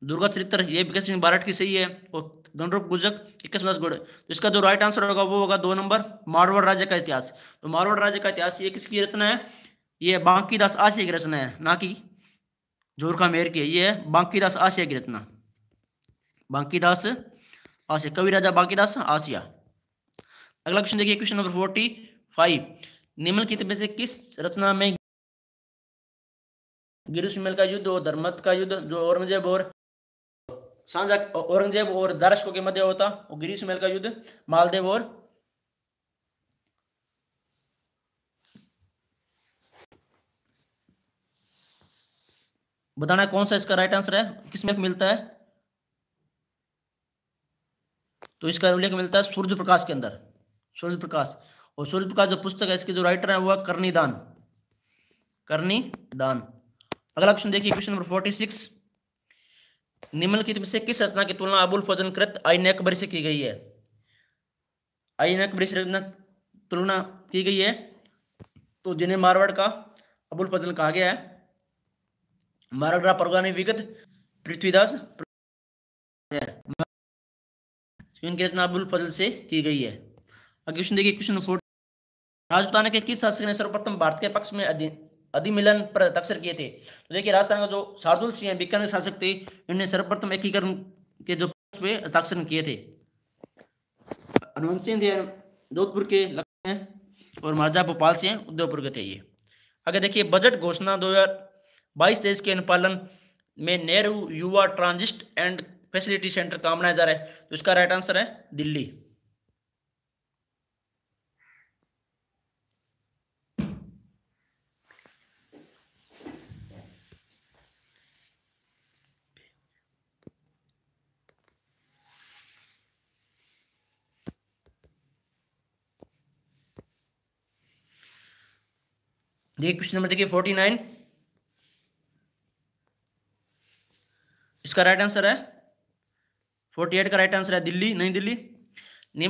दुर्गा चरित्र ये विकट सिंह बारट की सही है और गणरूप गुजक इक्कीस दस गुड़ तो इसका जो राइट आंसर होगा वो होगा दो नंबर मारवाड़ राज्य का इतिहास। तो मारवाड़ राज्य का इतिहास ये किसकी रचना है? ये बांकी दास आशिया की रचना है, ना कि जोरखा मेहर की ये बांकी दास आशिया की रचना। बांकी दास आशिया, कवि राजा बांकी दास आसिया अगला क्वेश्चन देखिए क्वेश्चन नंबर फोर्टी फाइव निम्नलिखित में से किस रचना में गिरुशमेल का युद्ध और धर्मत का युद्ध, जो औरंगज़ेब और सांझा औरंगज़ेब और दर्शकों के मध्य होता, और गिरीश महल का युद्ध, मालदेव और बताना कौन सा इसका राइट आंसर है किसमें मिलता है? तो इसका उल्लेख मिलता है सूर्य प्रकाश के अंदर, सूर्य प्रकाश। और सूर्य प्रकाश जो पुस्तक है, इसके जो राइटर है वह करनी दान करनी दान अगला क्वेश्चन देखिए क्वेश्चन नंबर फोर्टी सिक्स निम्नलिखित में से किस रचना की तुलना अबुल फजल कृत आइन अकबरी से की गई है? आइन अकबरी से रचना तुलना की गई है। तो जिन्हें मारवाड़ का अबुल फजल कहा गया है, मारवाड़ा परगानी विगत पृथ्वीदास इनकी रचना अबुल फजल से की गई है। अगले क्वेश्चन देखिए, क्वेश्चन फोर राजपुताना के किस शासक ने सर्वप्रथम भारत के पक्ष में अधिमिलन पर हस्ताक्षर किए थे। तो देखिए, राजस्थान का जो शार्दुल सिंह बीकानेर शासक थे, इन्होंने सर्वप्रथम एकीकरण के जो पे हस्ताक्षर किए थे। हनुवंत सिंह थे, जोधपुर के लखनऊ और महाराजा भोपाल सिंह उदयपुर के थे ये। आगे देखिए, बजट घोषणा दो हज़ार बाईस तेईस के अनुपालन में नेहरू युवा ट्रांजिस्ट एंड फैसिलिटी सेंटर काम बनाया जा रहा है। तो इसका राइट आंसर है दिल्ली। देखिए क्वेश्चन नंबर देखिए फोर्टी नाइन। इसका राइट आंसर है। फोर्टी एट का राइट आंसर है दिल्ली नई दिल्ली।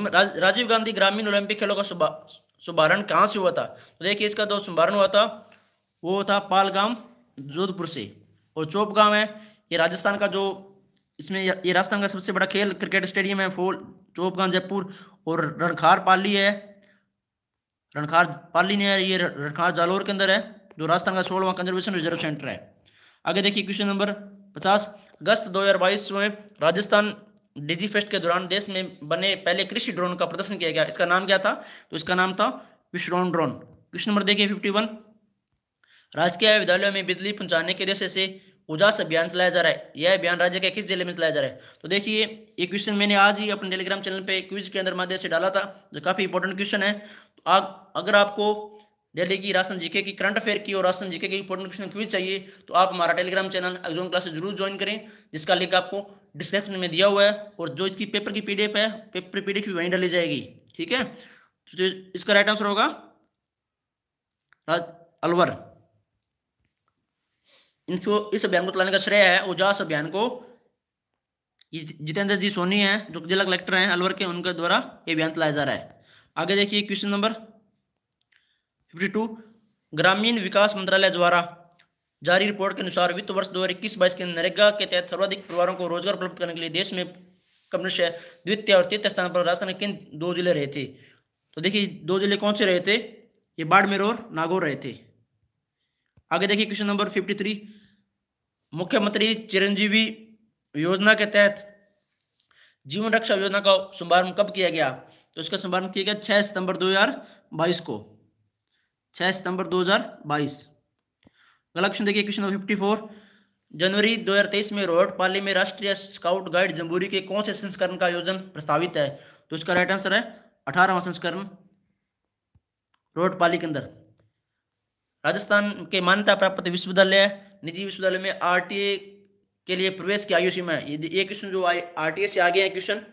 राज, राजीव गांधी ग्रामीण ओलंपिक खेलों का शुभारंभ कहाँ से हुआ था? तो देखिए इसका जो शुभारंभ हुआ था। वो था पालगाम जोधपुर से। और चौप गाँव है। ये राजस्थान का जो इसमें ये राजस्थान का सबसे बड़ा खेल क्रिकेट स्टेडियम है फोल चौपगांव जयपुर। और रणखार पाली है। रणखार पाली ने ये रणखार जालोर के अंदर है, जो राजस्थान का सोलवा कंजर्वेशन रिज़र्व सेंटर है। आगे देखिए क्वेश्चन नंबर पचास। अगस्त 2022 में राजस्थान डिजी फेस्ट के दौरान देश में बने पहले कृषि ड्रोन का प्रदर्शन किया गया। इसका नाम क्या था? तो इसका नाम था विश्रोन ड्रोन। क्वेश्चन नंबर देखिए फिफ्टी वन राजकीय विद्यालयों में बिजली पहुँचाने के उद्देश्य से उजास अभियान चलाया जा रहा है। यह अभियान राज्य के किस ज़िले में चलाया जा रहा है? तो देखिए, ये क्वेश्चन मैंने आज ही अपने टेलीग्राम चैनल पे क्विज के अंदर माध्यम से डाला था, जो काफ़ी इंपॉर्टेंट क्वेश्चन है। आग, अगर आपको डेली की राशन जीके की करंट अफेयर की और राशन जीके की इंपॉर्टेंट क्वेश्चन क्विज चाहिए तो आप हमारा टेलीग्राम चैनल एग्ज़ाम क्लास ज़रूर ज्वाइन करें, जिसका लिंक आपको डिस्क्रिप्शन में दिया हुआ है और जो इसकी पेपर की पीडीएफ है पेपर पीडीएफ वहीं डाली जाएगी, ठीक है? तो इसका राइट आंसर होगा अलवर। इनको इस अभियान को चलाने का श्रेय है उजास अभियान को जितेंद्र जी सोनी है, जो जिला कलेक्टर हैं, अलवर के, उनके द्वारा ये अभियान चलाया जा रहा है। आगे देखिए क्वेश्चन नंबर फिफ्टी टू ग्रामीण विकास मंत्रालय द्वारा जारी रिपोर्ट के अनुसार वित्त वर्ष दो हज़ार इक्कीस बाईस के नरेगा के तहत सर्वाधिक परिवारों को रोज़गार उपलब्ध करने के लिए देश में क्रमशः द्वितीय और तृतीय स्थान पर राजस्थान के दो ज़िले रहे थे। तो देखिए, दो ज़िले कौन से रहे थे? ये बाड़मेर और नागौर रहे थे। आगे देखिए क्वेश्चन नंबर फिफ्टी थ्री मुख्यमंत्री चिरंजीवी योजना के तहत जीवन रक्षा योजना का शुभारंभ कब किया गया? तो इसका शुभारंभ किया गया छह सितंबर दो हज़ार बाईस को। छह सितंबर दो हज़ार बाईस। अगला क्वेश्चन देखिए क्वेश्चन नंबर फिफ्टी फोर जनवरी 2023 में रोहट पाली में राष्ट्रीय स्काउट गाइड जम्बूरी के कौन से संस्करण का आयोजन प्रस्तावित है? तो इसका राइट आंसर है अठारहवा संस्करण रोहट पाली के अंदर। राजस्थान के मान्यता प्राप्त विश्वविद्यालय, निजी विश्वविद्यालय में आरटीए के लिए प्रवेश की आयु सीमा ये क्वेश्चन जो आरटीए से आगे है क्वेश्चन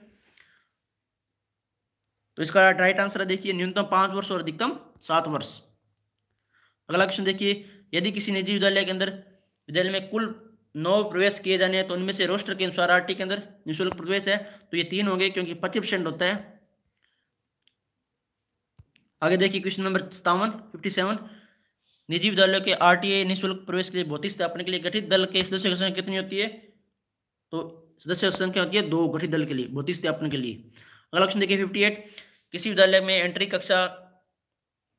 तो इसका राइट आंसर है, देखिए, न्यूनतम पाँच वर्ष और अधिकतम सात वर्ष। अगला क्वेश्चन देखिए, यदि किसी निजी विद्यालय के अंदर, विद्यालय में कुल नौ प्रवेश किए जाने हैं तो उनमें से रोस्टर के अनुसार आरटी के अंदर निःशुल्क प्रवेश है तो ये तीन होंगे, क्योंकि पच्चीस होता है। आगे देखिए क्वेश्चन नंबर सतावन फिफ्टी सेवन निजी विद्यालयों के आरटीए निःशुल्क प्रवेश के लिए भौतिक स्थापना के लिए गठित दल के सदस्यों की संख्या कितनी होती है? तो सदस्य संख्या होती है दो गठित दल के लिए, भौतिक स्थापना के लिए। अगला क्वेश्चन देखिए फिफ्टी एट किसी विद्यालय में एंट्री कक्षा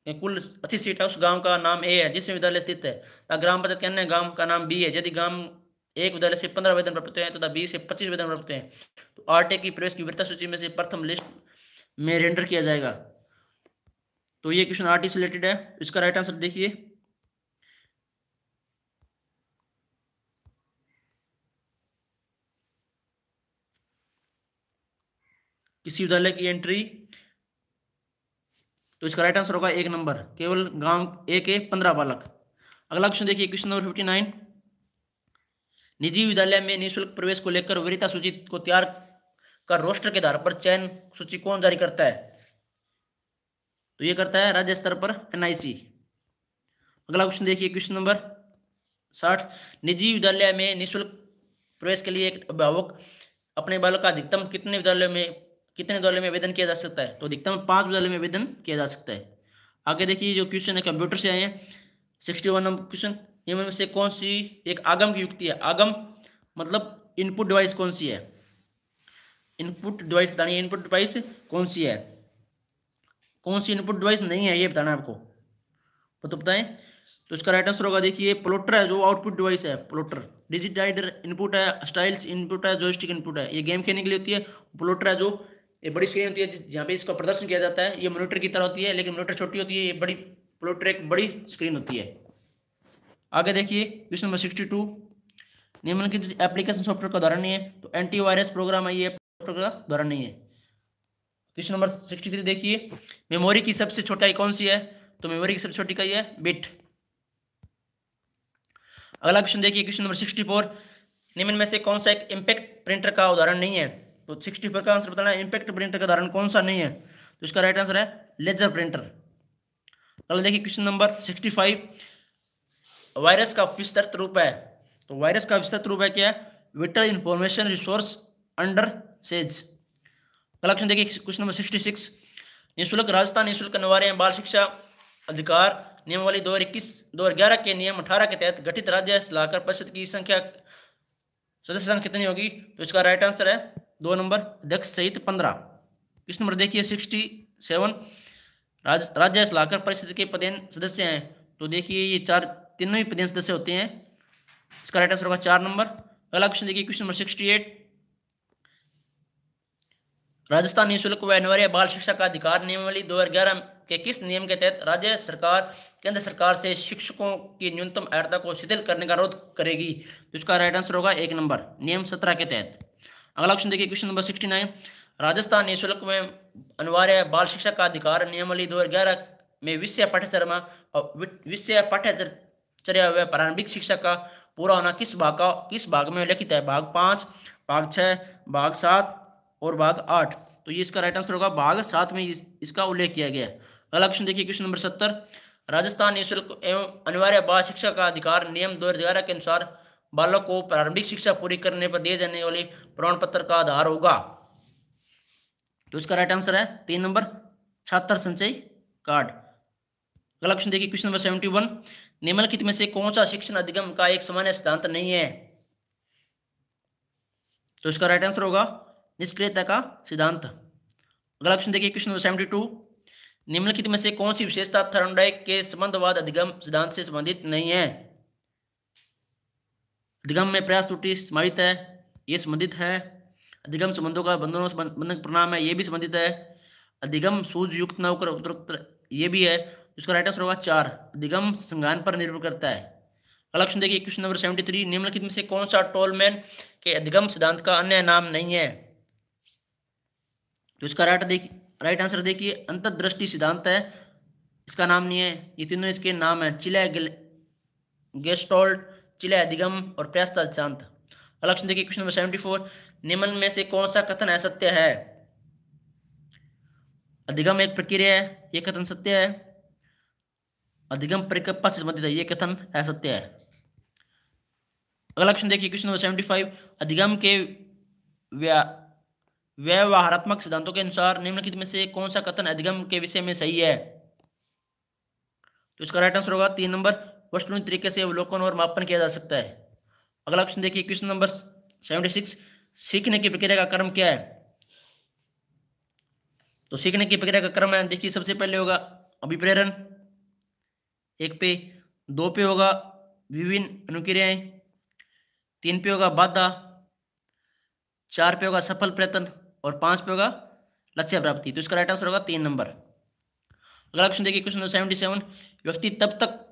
कुल अस्सी सीट है, उस गाँव का नाम ए है जिसमें विद्यालय स्थित है। ग्राम पंचायत कहने गाँव का नाम बी है। यदि गाँव एक विद्यालय से पंद्रह आवेदन प्राप्त हैं, तथा बी से पच्चीस आवेदन प्राप्त हैं तो आरटे की प्रवेश की वृत्ता सूची में से प्रथम लिस्ट में रेंडर किया जाएगा। तो ये क्वेश्चन आरटी से रिलेटेड है। इसका राइट आंसर देखिए। किसी विद्यालय की एंट्री तो इसका राइट आंसर होगा एक नंबर केवल गाँव ए के पंद्रह बालक। अगला क्वेश्चन देखिए क्वेश्चन नंबर फिफ्टी नाइन निजी विद्यालय में निःशुल्क प्रवेश को लेकर वरीयता सूची को तैयार कर रोस्टर के आधार पर चयन सूची कौन जारी करता है? तो ये करता है राज्य स्तर पर एनआईसी अगला क्वेश्चन देखिए क्वेश्चन नंबर साठ। निजी विद्यालय में निःशुल्क प्रवेश के लिए एक अभिभावक अपने बालक का अधिकतम कितने विद्यालय में कितने विद्यालय में आवेदन किया जा सकता है? तो अधिकतम पाँच विद्यालय में आवेदन किया जा सकता है। आगे देखिए, जो क्वेश्चन है कंप्यूटर से आए हैं। सिक्सटी वन नंबर क्वेश्चन इनमें से कौन सी एक आगम की युक्ति है? आगम मतलब इनपुट डिवाइस कौन सी है? इनपुट डिवाइस बतानी इनपुट डिवाइस कौन सी है? कौन सी इनपुट डिवाइस नहीं है? ये बताना आपको। वो तो बताएँ। तो इसका राइट आंसर होगा, देखिए, प्लोटर है, जो आउटपुट डिवाइस है, प्लोटर। डिजिटाइडर इनपुट है, स्टाइल्स इनपुट है जोस्टिक इनपुट है। ये गेम खेलने के लिए होती है। प्लोटर है, जो ये बड़ी स्क्रीन होती है जहाँ पे इसका प्रदर्शन किया जाता है, ये मोनिटर की तरह होती है, लेकिन मोनिटर छोटी होती है, ये बड़ी प्लोटर एक बड़ी स्क्रीन होती है। आगे देखिए क्वेश्चन नंबर सिक्सटी टू निम्नलिखित एप्लीकेशन सॉफ्टवेयर का उदाहरण नहीं है तो एंटीवायरस प्रोग्राम है, ये का उदाहरण नहीं है। क्वेश्चन नंबर सिक्सटी थ्री देखिए मेमोरी की सबसे छोटा कौन सी है? तो मेमोरी की सबसे छोटी का है बिट अगला क्वेश्चन देखिए क्वेश्चन नंबर सिक्सटी फोर निम्न में से कौन सा एक इम्पैक्ट प्रिंटर का उदाहरण नहीं है? तो सिक्सटी फोर का आंसर बताना है। इम्पैक्ट प्रिंटर का उदाहरण कौन सा नहीं है? तो इसका राइट आंसर है लेजर प्रिंटर अगला देखिए question number sixty five virus का विस्तृत रूप है। तो वायरस का विस्तृत रूप है क्या है? Vital information resources under siege अगला क्वेश्चन देखिए क्वेश्चन नंबर सिक्सटी सिक्स निःशुल्क राजस्थान, निःशुल्क निवारण बाल शिक्षा अधिकार, नियमावली दो हज़ार इक्कीस, दो हज़ार ग्यारह के नियम अठारह के तहत गठित राज्य सलाहकार परिषद की संख्या सदस्य संख्या कितनी होगी? तो इसका राइट आंसर है दो नंबर, अध्यक्ष सहित पंद्रह। किस नंबर देखिए सिक्सटी सेवन राज, राज्य सलाहकार परिषद के पदेन सदस्य हैं। तो देखिए, ये चार, तीनों ही पदेन सदस्य होते हैं। इसका राइट आंसर होगा चार नंबर। अगला क्वेश्चन देखिए question number sixty eight Rajasthan निःशुल्क व अनिवार्य बाल शिक्षा का अधिकार नियमावली दो हज़ार ग्यारह के किस नियम के तहत राज्य सरकार, केंद्र सरकार से शिक्षकों की न्यूनतम अर्हता को शिथिल करने का अनुरोध करेगी? तो इसका राइट आंसर होगा एक नंबर, नियम सत्रह के तहत। अगला क्वेश्चन देखिए question number sixty nine Rajasthan निःशुल्क में अनिवार्य बाल शिक्षा का अधिकार नियमावली दो हज़ार में विषय पाठ्यक्रम विषय पाठ्यचर्या व प्रारंभिक शिक्षा का पूरा होना किस भाग का किस भाग में लिखित है? भाग पाँच भाग छः भाग सात और भाग आठ। तो ये इसका राइट आंसर होगा भाग सात में इस, इसका उल्लेख किया गया है। अगला क्वेश्चन देखिए क्वेश्चन नंबर सत्तर. राजस्थान निःशुल्क एवं अनिवार्य बाल शिक्षा का अधिकार नियम दो हज़ार ग्यारह के अनुसार बालक को प्रारंभिक शिक्षा पूरी करने पर दिए जाने वाले प्रमाण पत्र का आधार होगा। तो इसका राइट आंसर है तीन नंबर, छात्र संचय कार्ड। अगला क्वेश्चन देखिए क्वेश्चन नंबर सेवेंटी वन निम्नलिखित में से कौन सा शिक्षण अधिगम का एक सामान्य सिद्धांत नहीं है? तो इसका राइट आंसर होगा निष्क्रियता का सिद्धांत। अगला क्वेश्चन देखिए क्वेश्चन नंबर सेवेंटी टू निम्नलिखित में से कौन सी विशेषता थर्मोडाइक के संबंधवाद अधिगम सिद्धांत से संबंधित नहीं है? अधिगम में प्रयास त्रुटि समाहित है, ये संबंधित है। अधिगम संबंधों का बंधनों बंधन परिणाम है, ये भी संबंधित है। अधिगम सूझ युक्त न होकर उत्तर ये भी है इसका राइट आंसर होगा चार। अधिगम संज्ञान पर निर्भर करता है। अगला क्वेश्चन देखिए क्वेश्चन नंबर सेवेंटी थ्री निम्नलिखित में से कौन सा टोलमैन के अधिगम सिद्धांत का अन्य नाम नहीं है? तो इसका राइट देखिए राइट आंसर देखिए, अंतर्दृष्टि सिद्धांत है। इसका नाम नहीं है, ये तीनों इसके नाम है। चिले गेस्टोल्ड चिले अधिगम और प्रयासता सिद्धांत अगला देखिए क्वेश्चन नंबर सेवेंटी फोर निम्न में से कौन सा कथन असत्य है? अधिगम एक प्रक्रिया है, ये कथन सत्य है। अधिगम परिकल्पा से संबंधित है, ये कथन असत्य है। अगला क्वेश्चन देखिए क्वेश्चन नंबर सेवेंटी फाइव अधिगम के व्यवहारात्मक सिद्धांतों के अनुसार निम्नलिखित में से कौन सा कथन अधिगम के विषय में सही है? तो इसका राइट आंसर होगा तीन नंबर वस्तुनिक तरीके से अवलोकन और मापन किया जा सकता है। अगला क्वेश्चन देखिए, क्वेश्चन नंबर सेवेंटी सिक्स, सीखने की प्रक्रिया का क्रम क्या है? तो सीखने की प्रक्रिया का क्रम है, देखिए, सबसे पहले होगा अभिप्रेरण, एक पे दो पे होगा विभिन्न अनुक्रियाएँ, तीन पे होगा बाधा, चार पे होगा सफल प्रयत्न और पाँच पे होगा लक्ष्य प्राप्ति। तो इसका राइट आंसर होगा तीन नंबर। अगला क्वेश्चन देखिए, क्वेश्चन नंबर सेवेंटी सेवन, व्यक्ति तब तक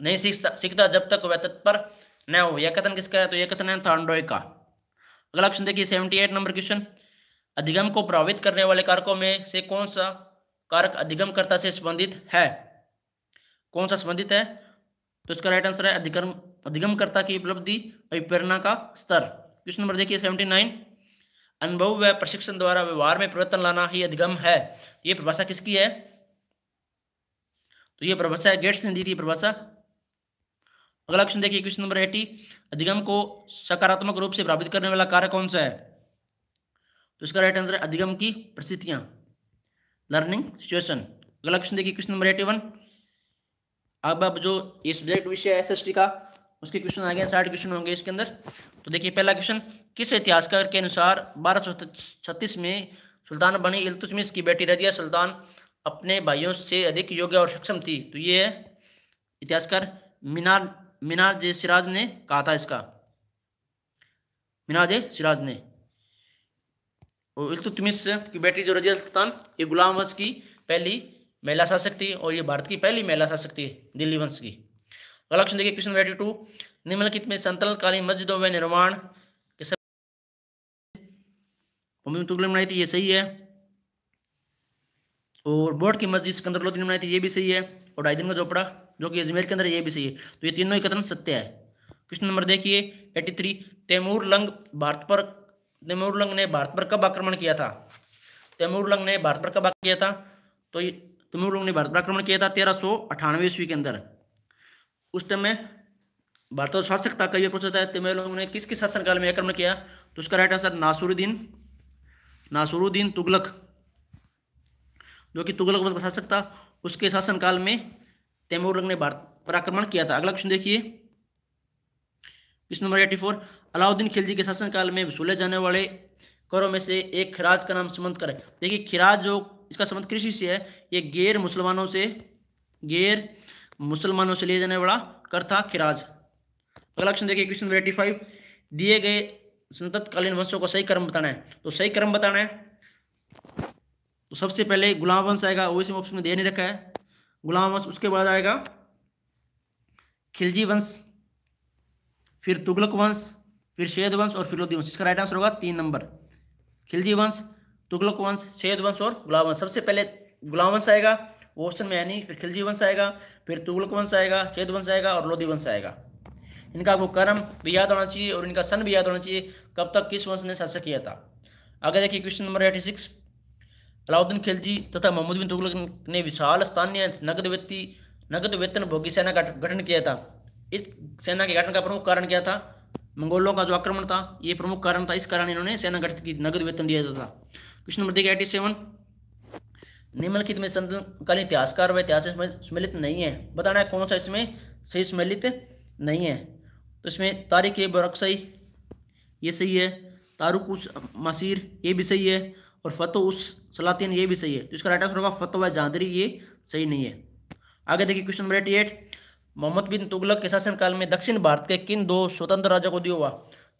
नहीं सीख सीखता जब तक वह तत्पर न हो। यह कथन किसका है? तो यह कथन है थांडोय का। अगला क्वेश्चन देखिए सेवेंटी एट नंबर क्वेश्चन। अधिगम को प्रभावित करने वाले कारकों में से कौन सा कारक अधिगमकर्ता से संबंधित है? कौन सा संबंधित है? तो इसका राइट आंसर है अधिगम, अधिगमकर्ता की उपलब्धि प्रेरणा का स्तर। क्वेश्चन नंबर देखिए सेवेंटी नाइन अनुभव व प्रशिक्षण द्वारा व्यवहार में परिवर्तन लाना ही अधिगम है। ये परिभाषा किसकी है? तो ये परिभाषा गेट्स ने दी थी परिभाषा अगला क्वेश्चन देखिए, क्वेश्चन नंबर एटी। अधिगम को सकारात्मक रूप से प्रभावित करने वाला कार्य कौन सा है? तो इसका राइट आंसर है अधिगम की परिस्थितियाँ लर्निंग सिचुएशन अगला क्वेश्चन देखिए, क्वेश्चन नंबर एटी वन। अब अब जो ये सब्जेक्ट विषय है एस का, उसके क्वेश्चन आ गए साठ क्वेश्चन होंगे इसके अंदर। तो देखिए, पहला क्वेश्चन, किस इतिहासकार के अनुसार बारह सौ छत्तीस में सुल्तान बनी इल्तुतमिश की बेटी रजिया सुल्तान अपने भाइयों से अधिक योग्य और सक्षम थी? तो ये है इतिहासकार मीनार मीनार जे सिराज ने कहा था इसका। मीनार जे सिराज ने। इल्तुतमिश की बेटी जो रजिया सुल्तान ये गुलाम वंश की पहली महिला शासक थी और ये भारत की पहली महिला शासक थी, दिल्ली वंश की। अगला क्वेश्चन देखिए, क्वेश्चन वेटी टू निम्नलिखित में संतलकालीन मस्जिदों व निर्माण तुगलक बनाई थी, ये सही है। और बोर्ड की मस्जिद सिकंदर लोधी ने बनाई थी, ये भी सही है। और ढाई दिन का झोपड़ा जो कि अजमेर के अंदर ये भी सही है। तो ये तीनों कथन सत्य है। क्वेश्चन नंबर देखिए? एटी थ्री तैमूर लंग भारत पर तैमूर लंग ने भारत पर कब आक्रमण किया था? तैमूर लंग ने भारत पर कब किया था? तो ये तैमूर लंग ने भारत पर आक्रमण किया था तेरह सौ अठानवे ईस्वी के अंदर। उस टाइम में भारत शासक था कई पूछा था तैमूर लंग ने किसके शासनकाल में आक्रमण किया? तो उसका राइट आंसर नासुरुद्दीन नासुरुद्दीन तुगलक। जो कि तुगलक का शासक था उसके शासनकाल में तैमूर ने भारत पर आक्रमण किया था। अगला क्वेश्चन देखिए। Question number eighty four Alauddin Khilji के शासनकाल में वसूले जाने वाले करों में से एक खिराज का नाम संबंध करें। देखिए, खिराज जो, इसका संबंध कृषि से है। ये गैर मुसलमानों से, गैर मुसलमानों से लिए जाने वाला कर था खिराज। अगला क्वेश्चन देखिए, क्वेश्चन नंबर एटी फाइव दिए गए संततकालीन वंशों को सही क्रम बताना है। तो सही क्रम बताना है। तो सबसे पहले गुलाम वंश आएगा, वो इसमें ऑप्शन में दे नहीं रखा है। गुलाम वंश, उसके बाद आएगा खिलजी वंश, फिर तुगलक वंश, फिर शेद वंश और फिर लोधी वंश इसका राइट आंसर होगा तीन नंबर। खिलजी वंश, तुगलक वंश, शेद वंश और गुलाम वंश। सबसे पहले गुलाम वंश आएगा ऑप्शन में नहीं, फिर खिलजी वंश आएगा, फिर तुगलक वंश आएगा, शेद वंश आएगा और लोधी वंश आएगा। इनका आपको कर्म भी याद होना चाहिए और इनका सन भी याद होना चाहिए, कब तक किस वंश ने शासक किया था। आगे देखिए question number eighty six Alauddin Khilji तथा मोहम्मद बिन तुगलक ने विशाल स्थानीय नगद वित्तीय नगद वेतन भोगी सेना का गठन किया था। इस सेना के गठन का प्रमुख कारण क्या था? मंगोलों का जो आक्रमण था, ये प्रमुख कारण था। इस कारण इन्होंने सेना गठित की, नगद वेतन दिया जाता था। क्वेश्चन नंबर देखिए एटी सेवन निम्नलिखित में संतकालीन इतिहासकार व इतिहास सम्मिलित नहीं है। बताना है कौन सा इसमें सही सम्मिलित नहीं है। तो इसमें तारिक ए बरक ये सही है। तारुक उस मसीर, ये भी सही है। और फतो उस सलातीन ये भी सही है। तो इसका राइट आंसर होगा फतो व जादरी ये सही नहीं है। आगे देखिए question number eighty eight Mohammad bin Tughlaq के शासनकाल में दक्षिण भारत के किन दो स्वतंत्र राज्यों को दिया हुआ?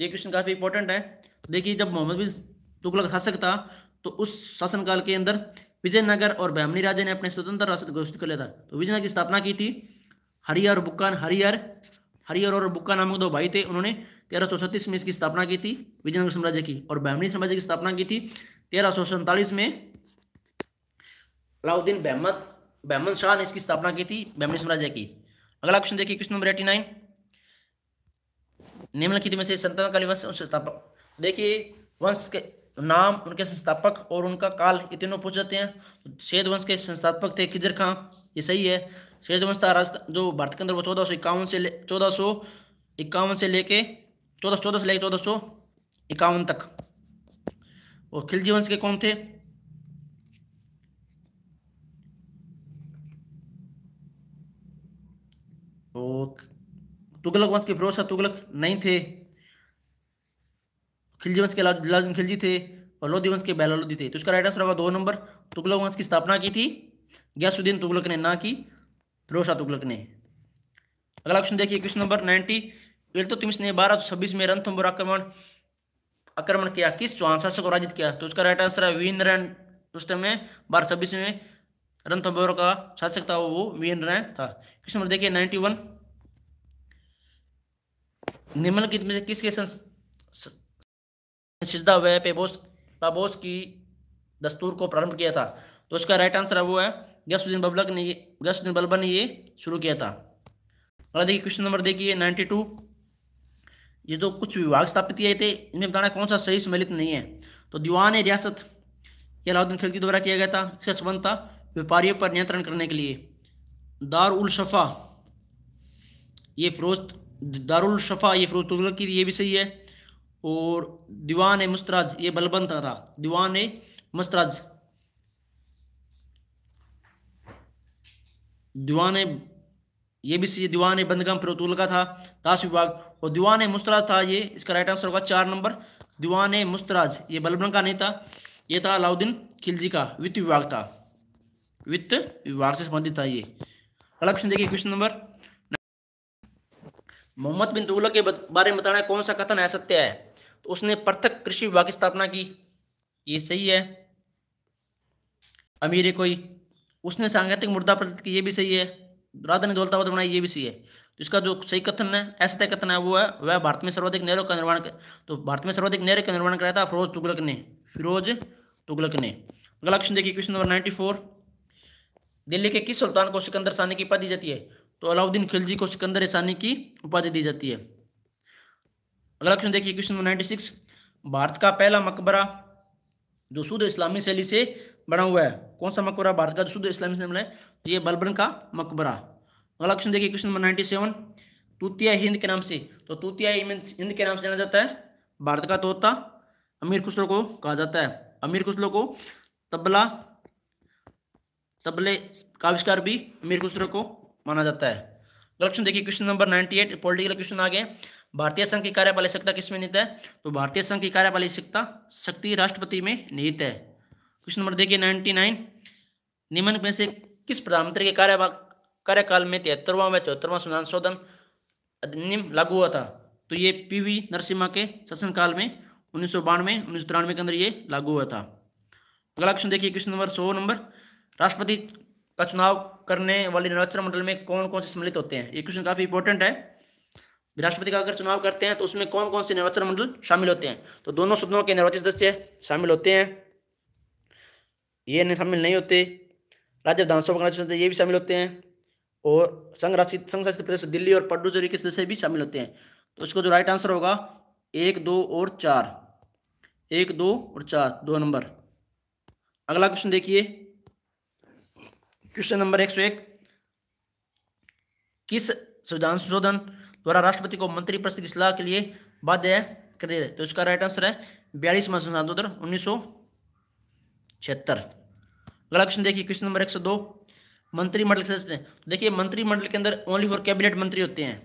ये क्वेश्चन काफ़ी इंपॉर्टेंट है। देखिए, जब मोहम्मद बिन तुगलक शासक था तो उस शासनकाल के अंदर विजयनगर और बहमनी राजा ने अपने स्वतंत्र राष्ट्र घोषित कर लिया था। तो विजयनगर की स्थापना की थी हरिहर बुक्कान, हरिहर हरिहर और बुक्का नामक दो भाई थे। उन्होंने तेरह में इसकी स्थापना की थी, विजयनगर साम्राज्य की और बहमनी साम्राज्य की स्थापना की थी। तेरह में अलाउद्दीन बहमद बहमद शाह ने इसकी स्थापना की थी बहमनी साम्राज्य की। अगला क्वेश्चन देखिए क्वेश्चन नंबर एटी नाइन निम्नलिखित में से संतानकाली वंश संस्थापक देखिए, वंश के नाम, उनके संस्थापक और उनका काल ये तीनों पूछ जाते हैं। शेद वंश के संस्थापक थे खिजर खां, ये सही है। शेद वंश था राजस्थान जो भारत के अंदर वो चौदह सौ इक्यावन से चौदह सौ इक्यावन से लेके, चौदह चौदह से लेके चौदह सौ इक्यावन तक। और खिलजी वंश के कौन थे? तुगलक वंश के फिरोज तुगलक नहीं थे। खिलजी वंश के लाजम खिलजी थे और लोधी वंश के बैलोदी थे। तो इसका राइट आंसर होगा दो नंबर। तुगलक वंश की स्थापना की थी। गयासुद्दीन तुगलक ने ना की फिरोज तुगलक ने। अगला क्वेश्चन देखिए क्वेश्चन नंबर, नाइनटी इल्तुतमिश ने बारह सौ छब्बीस में रणथम्बोर आक्रमण आक्रमण किया, किस चौहान शासक को राजित किया? तो उसका राइट आंसर है वीन उस टाइम में बारह छब्बीस में रणथम्बोर का शासक था वो वीन रैन था। क्वेश्चन नंबर देखिए नाइन्टी वन निम्नलिखित में से किसके सिजदा व पेबोस, पाबोस की दस्तूर को प्रारंभ किया था? तो उसका राइट आंसर है वो है, गैसुद्दीन बबलक ने गैसुद्दीन बलबन ने ये शुरू किया था। अगला देखिए क्वेश्चन नंबर देखिए नाइन्टी टू ये जो कुछ विभाग स्थापित किए थे, इनमें बताना कौन सा सही सम्मिलित नहीं है। तो दीवान रियासत, ये अलाउद्दीन खिलजी द्वारा किया गया था इसका संबंध था व्यापारियों पर नियंत्रण करने के लिए। दार उल शफा, ये फिरोज, दारुल शफा, ये फिरोज तुगलक की, ये भी सही है। और दीवान मुस्तराज, ये बलबंत था। दीवान मुस्तराज। दीवान ये भी सही दीवान बंदगम तुगलक का था दास विभाग। और दीवान मुस्तराज था ये, इसका राइट आंसर होगा चार नंबर। दीवान मुस्तराज, ये बलबन का नहीं था ये था अलाउद्दीन खिलजी का, वित्त विभाग था। वित्त विभाग से संबंधित था ये। अगला क्वेश्चन देखिए क्वेश्चन नंबर मोहम्मद बिन तुगलक के बारे में बताना कौन सा कथन है, सत्य है? तो उसने पृथक कृषि विभाग की स्थापना की। ये सही है। अमीर कोई। उसने सांगीतिक मुद्दा प्रदत्त की ये भी सही है। राधा ने दौलताबाद बनाई, ये भी सही है। तो इसका जो सही कथन है, ऐसा तय कथन है, वो है, वह भारत में सर्वाधिक नहरों का निर्माण तो भारत में सर्वाधिक नहर का निर्माण कराया था फिरोज तुगलक ने, फिरोज तुगलक ने। अगला क्वेश्चन देखिए, question number ninety four. Delhi के किस सुल्तान को सिकंदर सानी की उपाधि जाती है? तो अलाउद्दीन खिलजी को सिकंदर सानी की उपाधि दी जाती है। अगला क्वेश्चन देखिए, question number ninety six. Bharat का पहला मकबरा, जो शुद्ध इस्लामी शैली से बना हुआ है। कौन सा मकबरा? भारत का शुद्ध इस्लामी से है। तो ये बलबन का मकबरा। अगला क्वेश्चन देखिए question number ninety seven Tuti Hind के नाम से। तो तूतिया हिंद के नाम से जाना जाता है। भारत का तोता, अमीर खुसरो को कहा जाता है। अमीर खुसरो को तबला, तबले का आविष्कार भी अमीर खुसरो को माना जाता है। अगला क्वेश्चन देखिए question number ninety eight political question आ गए भारतीय संघ की कार्यपालिक शक्ति किसमें निहित है? तो भारतीय संघ की कार्यपालिक शक्ति शक्ति राष्ट्रपति में निहित है। क्वेश्चन नंबर देखिए, नाइनटी नाइन। निम्न में से किस प्रधानमंत्री के कार्य कार्यकाल में तिहत्तरवां व चौहत्तरवां संविधान शोधन अधिनियम लागू हुआ था? तो ये पी वी नरसिम्हा के शासनकाल में, उन्नीस सौ बानवे, उन्नीस सौ तिरानवे के अंदर ये लागू हुआ था। अगला क्वेश्चन देखिए, क्वेश्चन नंबर सौ नंबर। राष्ट्रपति का चुनाव करने वाले निर्वाचन मंडल में कौन कौन से सम्मिलित होते हैं? ये क्वेश्चन काफ़ी इंपॉर्टेंट है। राष्ट्रपति का अगर चुनाव करते हैं तो उसमें कौन कौन से निर्वाचन मंडल शामिल होते हैं? तो दोनों सदनों के निर्वाचित सदस्य शामिल होते हैं। ये शामिल नहीं होते। राज्य विधानसभा सदस्य ये भी शामिल होते हैं। और संघ राशित संघ शासित प्रदेश दिल्ली और पड्डूचेरी के सदस्य भी शामिल होते हैं। तो इसको जो राइट आंसर होगा, एक, दो और चार। एक, दो और चार, दो नंबर। अगला क्वेश्चन देखिए। क्वेश्चन नंबर एक सौ एक। किस संविधान संशोधन द्वारा राष्ट्रपति को मंत्री परिषद की सलाह के लिए बाध्य कर दिया तो इसका राइट आंसर है, बयालीसवा संशोधन उन्नीस सौ छिहत्तर। अगला क्वेश्चन देखिए क्वेश्चन नंबर एक सौ दो। मंत्रिमंडल तो देखिए, मंत्रिमंडल के अंदर ओनली फॉर कैबिनेट मंत्री होते हैं।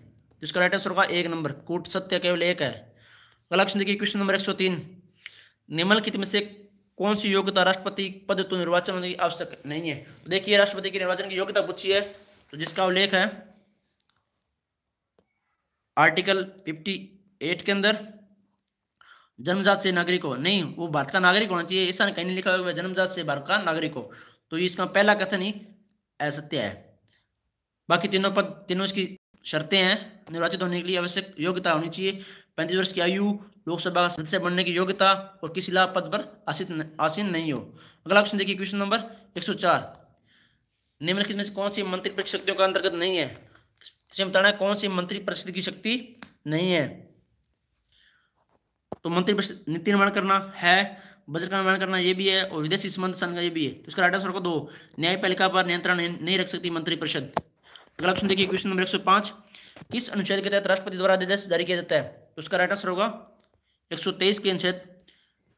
इसका राइट आंसर होगा एक नंबर। कूट सत्य केवल एक है। अगला क्वेश्चन देखिए क्वेश्चन नंबर एक सौ तीन। निम्नलिखित में से कौन सी योग्यता राष्ट्रपति पद तो निर्वाचन होने की आवश्यक नहीं है? तो देखिए, राष्ट्रपति की निर्वाचन की योग्यता पूछी है। तो जिसका उल्लेख है आर्टिकल फिफ्टी एट के अंदर जन्मजात से नागरिक हो। नहीं, वो भारत का नागरिक होना चाहिए, ऐसा कहीं नहीं लिखा हुआ जन्मजात से भारत का नागरिक हो। तो इसका पहला कथन ही असत्य है। बाकी तीनों पद, तीनों इसकी शर्तें हैं। निर्वाचित होने के लिए आवश्यक योग्यता होनी चाहिए। पैंतीस वर्ष की आयु, लोकसभा का सदस्य बनने की योग्यता और किसी लाभ पद पर आसित आसीन नहीं हो। अगला क्वेश्चन देखिए क्वेश्चन नंबर एक सौ चार। निम्नलिखित में से कौन सी मंत्री परिषद शक्तियों का अंतर्गत नहीं है? बताना है, कौन सी मंत्री परिषद की शक्ति नहीं है? तो मंत्री नीति निर्माण करना है बजट का निर्माण करना ये भी है, और विदेशी संबंध संघ का ये भी है। तो इसका राइट आंसर दो। न्यायपालिका पर नियंत्रण नहीं रख सकती मंत्री परिषद। अगला क्वेश्चन देखिए, क्वेश्चन नंबर एक किस अनुच्छेद के तहत राष्ट्रपति द्वारा आदेश जारी किया जाता है? तो उसका राइट आंसर होगा एक सौ तेईस के अनुच्छेद।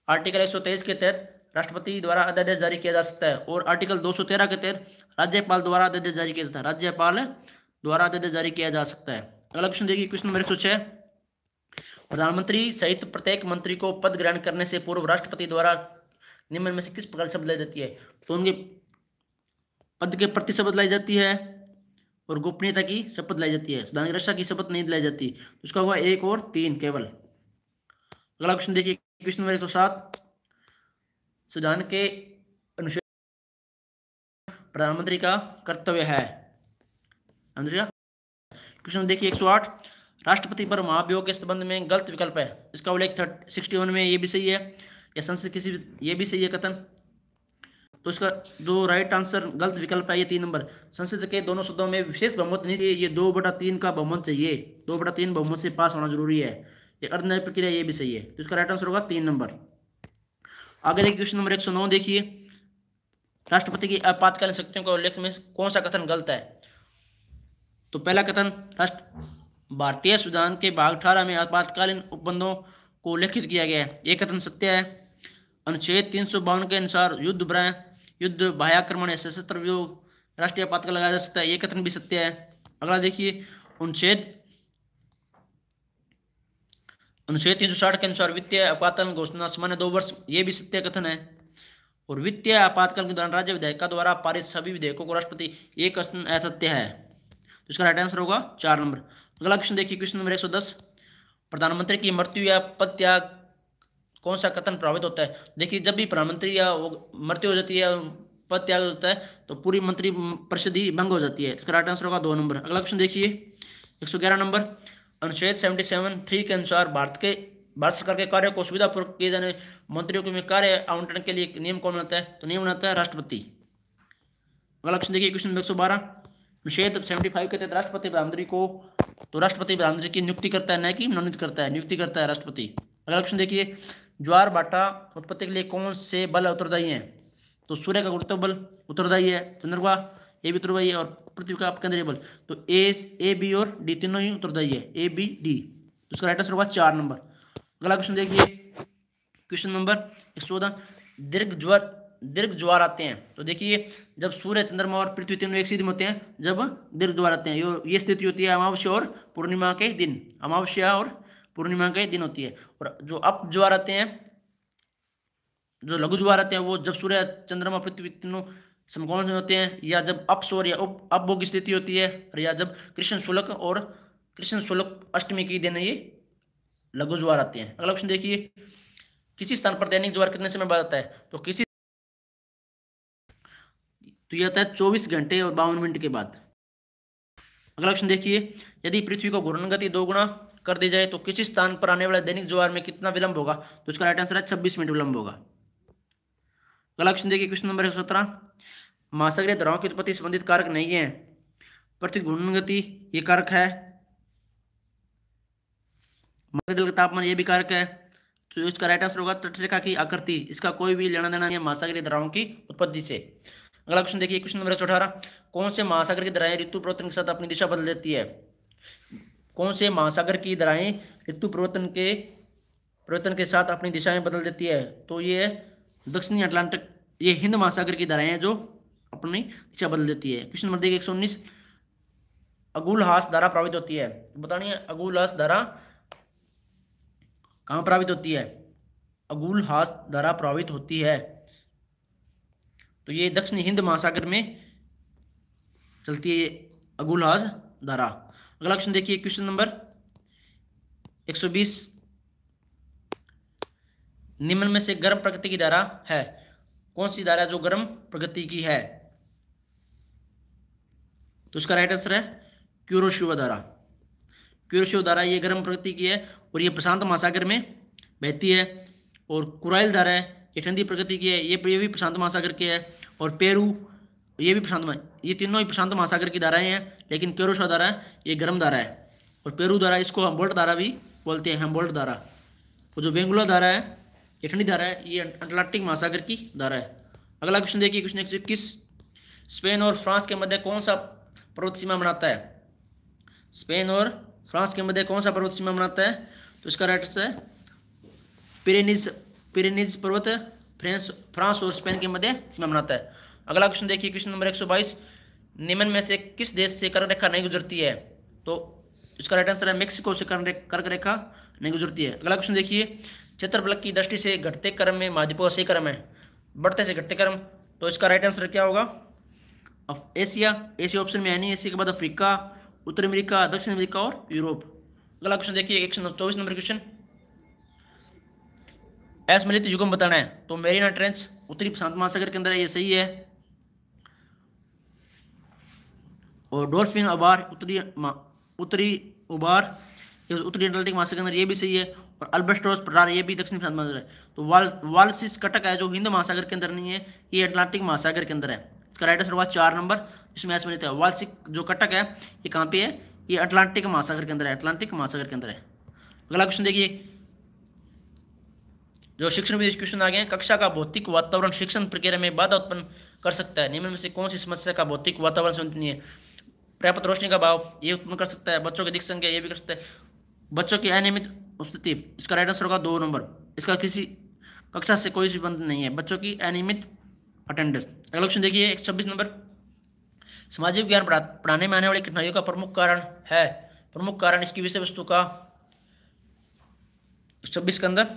आर्टिकल एक सौ तेईस के तहत राष्ट्रपति द्वारा अध्यादेश जारी किया जा सकता है, और आर्टिकल दो सौ तेरह के तहत राज्यपाल द्वारा अध्यादेश जारी किया जाता है। राज्यपाल द्वारा अध्यादेश जारी किया जा सकता है। अगला क्वेश्चन देखिए, क्वेश्चन नंबर एक सौ छह। प्रधानमंत्री सहित प्रत्येक मंत्री को पद ग्रहण करने से पूर्व राष्ट्रपति द्वारा निम्न में से किस प्रकार शब्द लाई जाती है? तो उनके पद के प्रति शब्द लाई जाती है और गोपनीयता की शपथ लाई जाती है। सुधान रक्षा की शपथ नहीं दिलाई जाती। तो उसका हुआ एक और तीन केवल। अगला क्वेश्चन देखिए क्वेश्चन नंबर एक सौ सात। संविधान के अनुच्छेद प्रधानमंत्री का कर्तव्य है। क्वेश्चन देखिए, एक सौ आठ। राष्ट्रपति पर महाभियोग के संबंध में गलत विकल्प है। इसका उल्लेख थर्ट, सिक्सटी वन में ये भी सही है। या संसद किसी ये भी सही है कथन? तो इसका जो राइट आंसर गलत विकल्प है, ये तीन नंबर। संसद के दोनों सदों में विशेष बहुमत नहीं चाहिए। ये दो बटा तीन का बहुमत चाहिए। दो बटा तीन बहुमत से पास होना ज़रूरी है। ये अर्धनय प्रक्रिया, ये भी सही है। तो इसका राइट आंसर होगा तीन नंबर। आगे देखिए क्वेश्चन नंबर एक सौ नौ देखिए। राष्ट्रपति की आपातकालीन शक्तियों का उल्लेख में कौन सा कथन गलत है? तो पहला कथन, राष्ट्र भारतीय संविधान के भाग अठारह में आपातकालीन उपबंधों को उल्लेखित किया गया है। ये कथन सत्य है। अनुच्छेद तीन सौ बावन के अनुसार युद्ध ब्रह युद्ध बाह्याक्रमण या सशस्त्र व्यूह राष्ट्रीय आपातकाल लगाया जा सकता है। ये कथन भी सत्य है। अगला देखिए, अनुच्छेद अनुच्छेद तीन सौ साठ के अनुसार वित्तीय आपातकाल घोषणा सामान्य दो वर्ष, ये भी सत्य कथन है। और वित्तीय आपातकाल के दौरान राज्य विधायिका द्वारा पारित सभी विधेयकों को राष्ट्रपति एक असत्य है। तो इसका राइट आंसर होगा चार नंबर। अगला क्वेश्चन देखिए क्वेश्चन नंबर एक सौ दस। प्रधानमंत्री की मृत्यु या पद त्याग कौन सा कथन प्रभावित होता है? देखिए, जब भी प्रधानमंत्री या मृत्यु हो जाती है पद त्याग होता है तो पूरी मंत्री परिषद ही भंग हो जाती है। इसका राइट आंसर होगा दो नंबर। अगला क्वेश्चन देखिए, एक सौ ग्यारह नंबर। अनुच्छेद सेवेंटी सेवन थ्री के अनुसार भारत के, भारत सरकार के कार्य को सुविधापूर्वक किए जाने, मंत्रियों के कार्य आवंटन के लिए नियम कौन बनाता है? तो नियम बनाता है राष्ट्रपति। अगला क्वेश्चन देखिए क्वेश्चन एक सौ बारह। अनुच्छेद सेवेंटी फाइव के तहत राष्ट्रपति प्रधानमंत्री को तो राष्ट्रपति प्रधानमंत्री की नियुक्ति करता है न कि मनोनीत करता है, नियुक्ति करता है राष्ट्रपति। अगला क्वेश्चन देखिए, ज्वार बाटा उत्पत्ति के लिए कौन से बल उत्तरदायी हैं? तो सूर्य का गुरुत्व बल उत्तरदायी है चंद्रमा ए भी उत्तरदायी है, और पृथ्वी का केंद्रीय बल। तो ए ए, बी और डी तीनों ही उत्तरदायी है, ए, बी, डी। उसका राइट आंसर होगा चार नंबर। अगला क्वेश्चन देखिए क्वेश्चन नंबर चौदह। दीर्घ ज्वर दीर्घ ज्वार आते हैं। तो देखिए, जब सूर्य, चंद्रमा और पृथ्वी तीनों एक सीधी होते हैं, जब दीर्घ ज्वार आते हैं, यो, ये स्थिति होती है अमावस्या और पूर्णिमा के दिन। अमावस्या और पूर्णिमा के दिन होती है। और जो अप ज्वार आते हैं, जो लघु ज्वार आते हैं, वो जब सूर्य, चंद्रमा, पृथ्वी तीनों समकोण में होते हैं, या जब अपसौर या उप अपभोग स्थिति होती है या जब कृष्ण शुल्क और कृष्ण शुल्क अष्टमी की दिन ये लघु ज्वार आते हैं। अगला क्वेश्चन देखिए, किसी स्थान पर दैनिक ज्वार कितने समय बाद आता है? तो किसी तो यह आता है चौबीस घंटे और बावन मिनट के बाद। अगला क्वेश्चन देखिए, यदि पृथ्वी को घूर्णन गति दो गुना कर दी जाए तो किसी स्थान पर आने वाले दैनिक ज्वार में कितना विलंब होगा? तो इसका राइट आंसर है छब्बीस मिनट विलंब होगा। अगला क्वेश्चन देखिए क्वेश्चन नंबर एक सत्रह। महासागरीय धराओं की उत्पत्ति संबंधित कारक नहीं है पृथ्वी घूर्णन गति ये कारक है। जल का तापमान ये भी कारक है। तो इसका राइट आंसर होगा तटरेखा की आकृति, इसका कोई भी लेना देना नहीं है महासागरीय धराओं की उत्पत्ति से। अगला क्वेश्चन देखिए क्वेश्चन नंबर अठारह कौन से महासागर की दराएँ ऋतु प्रवर्तन के साथ अपनी दिशा बदल देती है? कौन से महासागर की दराएँ ऋतु प्रवर्तन के, परिवर्तन के साथ अपनी दिशाएँ बदल देती है? तो ये दक्षिणी अटलांटिक, ये हिंद महासागर की धाराएँ हैं जो अपनी दिशा बदल देती है। क्वेश्चन नंबर देखिए, एक सौ उन्नीस। अगुलहास धारा प्रभावित होती है। बतानी है अगुलहास धारा कहाँ प्रभावित होती है? अगुलहास धारा प्रभावित होती है। तो ये दक्षिण हिंद महासागर में चलती है अगुलहास धारा। अगला क्वेश्चन देखिए, क्वेश्चन नंबर 120 निम्न में से गर्म प्रकृति की धारा है। कौन सी धारा जो गर्म प्रगति की है? तो इसका राइट आंसर है क्यूरोशिवा धारा। क्यूरोशिवा धारा ये गर्म प्रगति की है और ये प्रशांत महासागर में बहती है और कुराइल धारा है ये ठंडी प्रकृति की है, ये ये भी प्रशांत महासागर के है, और पेरू, ये भी प्रशांत ये तीनों ही प्रशांत महासागर की धाराएँ हैं, लेकिन क्यूरोशिवा धारा, ये गर्म धारा है, और पेरू धारा, इसको हम बोल्ट धारा भी बोलते हैं बोल्ट धारा। और जो बेंगुला धारा है, ये ठंडी धारा है, ये अटलांटिक महासागर की धारा है। अगला क्वेश्चन देखिए क्वेश्चन एक इक्कीस। स्पेन और फ्रांस के मध्य कौन सा पर्वत सीमा बनाता है? स्पेन और फ्रांस के मध्य कौन सा पर्वत सीमा बनाता है? तो इसका राइट है पिरेनिज पिरेनिज पर्वत फ्रांस फ्रांस और स्पेन के मध्य सीमा बनाता है। अगला क्वेश्चन देखिए, क्वेश्चन नंबर एक सौ बाईस। निम्न में से किस देश से कर्क रेखा नहीं गुजरती है? तो इसका राइट आंसर है मेक्सिको से कर्क रेखा नहीं गुजरती है। अगला क्वेश्चन देखिए, क्षेत्रफल की दृष्टि से घटते क्रम में महाद्वीपों सही क्रम है, बढ़ते से घटते क्रम। तो इसका राइट आंसर क्या होगा? एशिया एशिया ऑप्शन में है एशिया के बाद अफ्रीका, उत्तर अमेरिका, दक्षिण अमेरिका और यूरोप। अगला क्वेश्चन देखिए, एक सौ चौबीस नंबर क्वेश्चन। असमलित युगम बताना है। तो मेरीना ट्रेंच उत्तरी प्रशांत महासागर के अंदर है, ये सही है। और डोरफिन अबार उत्तरी उत्तरी उबार उत्तरी अटलांटिक महासागर के अंदर ये भी सही है। और अल्बेस्टोस प्रकार ये भी दक्षिण प्रशांत महासागर है। तो वाल, वालसिस कटक है, जो हिंद महासागर के अंदर नहीं है, ये अटलांटिक महासागर के अंदर है। इसका राइट आंसर होगा चार नंबर इसमें ऐसे लेते हैं। वालसिक जो कटक है, ये कहाँ पे है? ये अटलांटिक महासागर के अंदर है, अटलांटिक महासागर के अंदर है। अगला क्वेश्चन देखिए। जो शिक्षण विदेश क्वेश्चन आ गए हैं, कक्षा का भौतिक वातावरण शिक्षण प्रक्रिया में बाधा उत्पन्न कर सकता है। निम्न में से कौन सी समस्या का भौतिक वातावरण संबंधित नहीं है? पर्याप्त रोशनी का भाव ये उत्पन्न कर सकता है। बच्चों की दिख संख्या, ये भी कर सकता है। बच्चों की अनियमित स्थिति इसका राइट आंसर होगा दो नंबर। इसका किसी कक्षा से कोई संबंध नहीं है। बच्चों की अनियमित अटेंडेंस अगला क्वेश्चन देखिए, एक छब्बीस नंबर। सामाजिक विज्ञान पढ़ाने में आने वाली कठिनाइयों का प्रमुख कारण है। प्रमुख कारण इसकी विषय वस्तु का छब्बीस के अंदर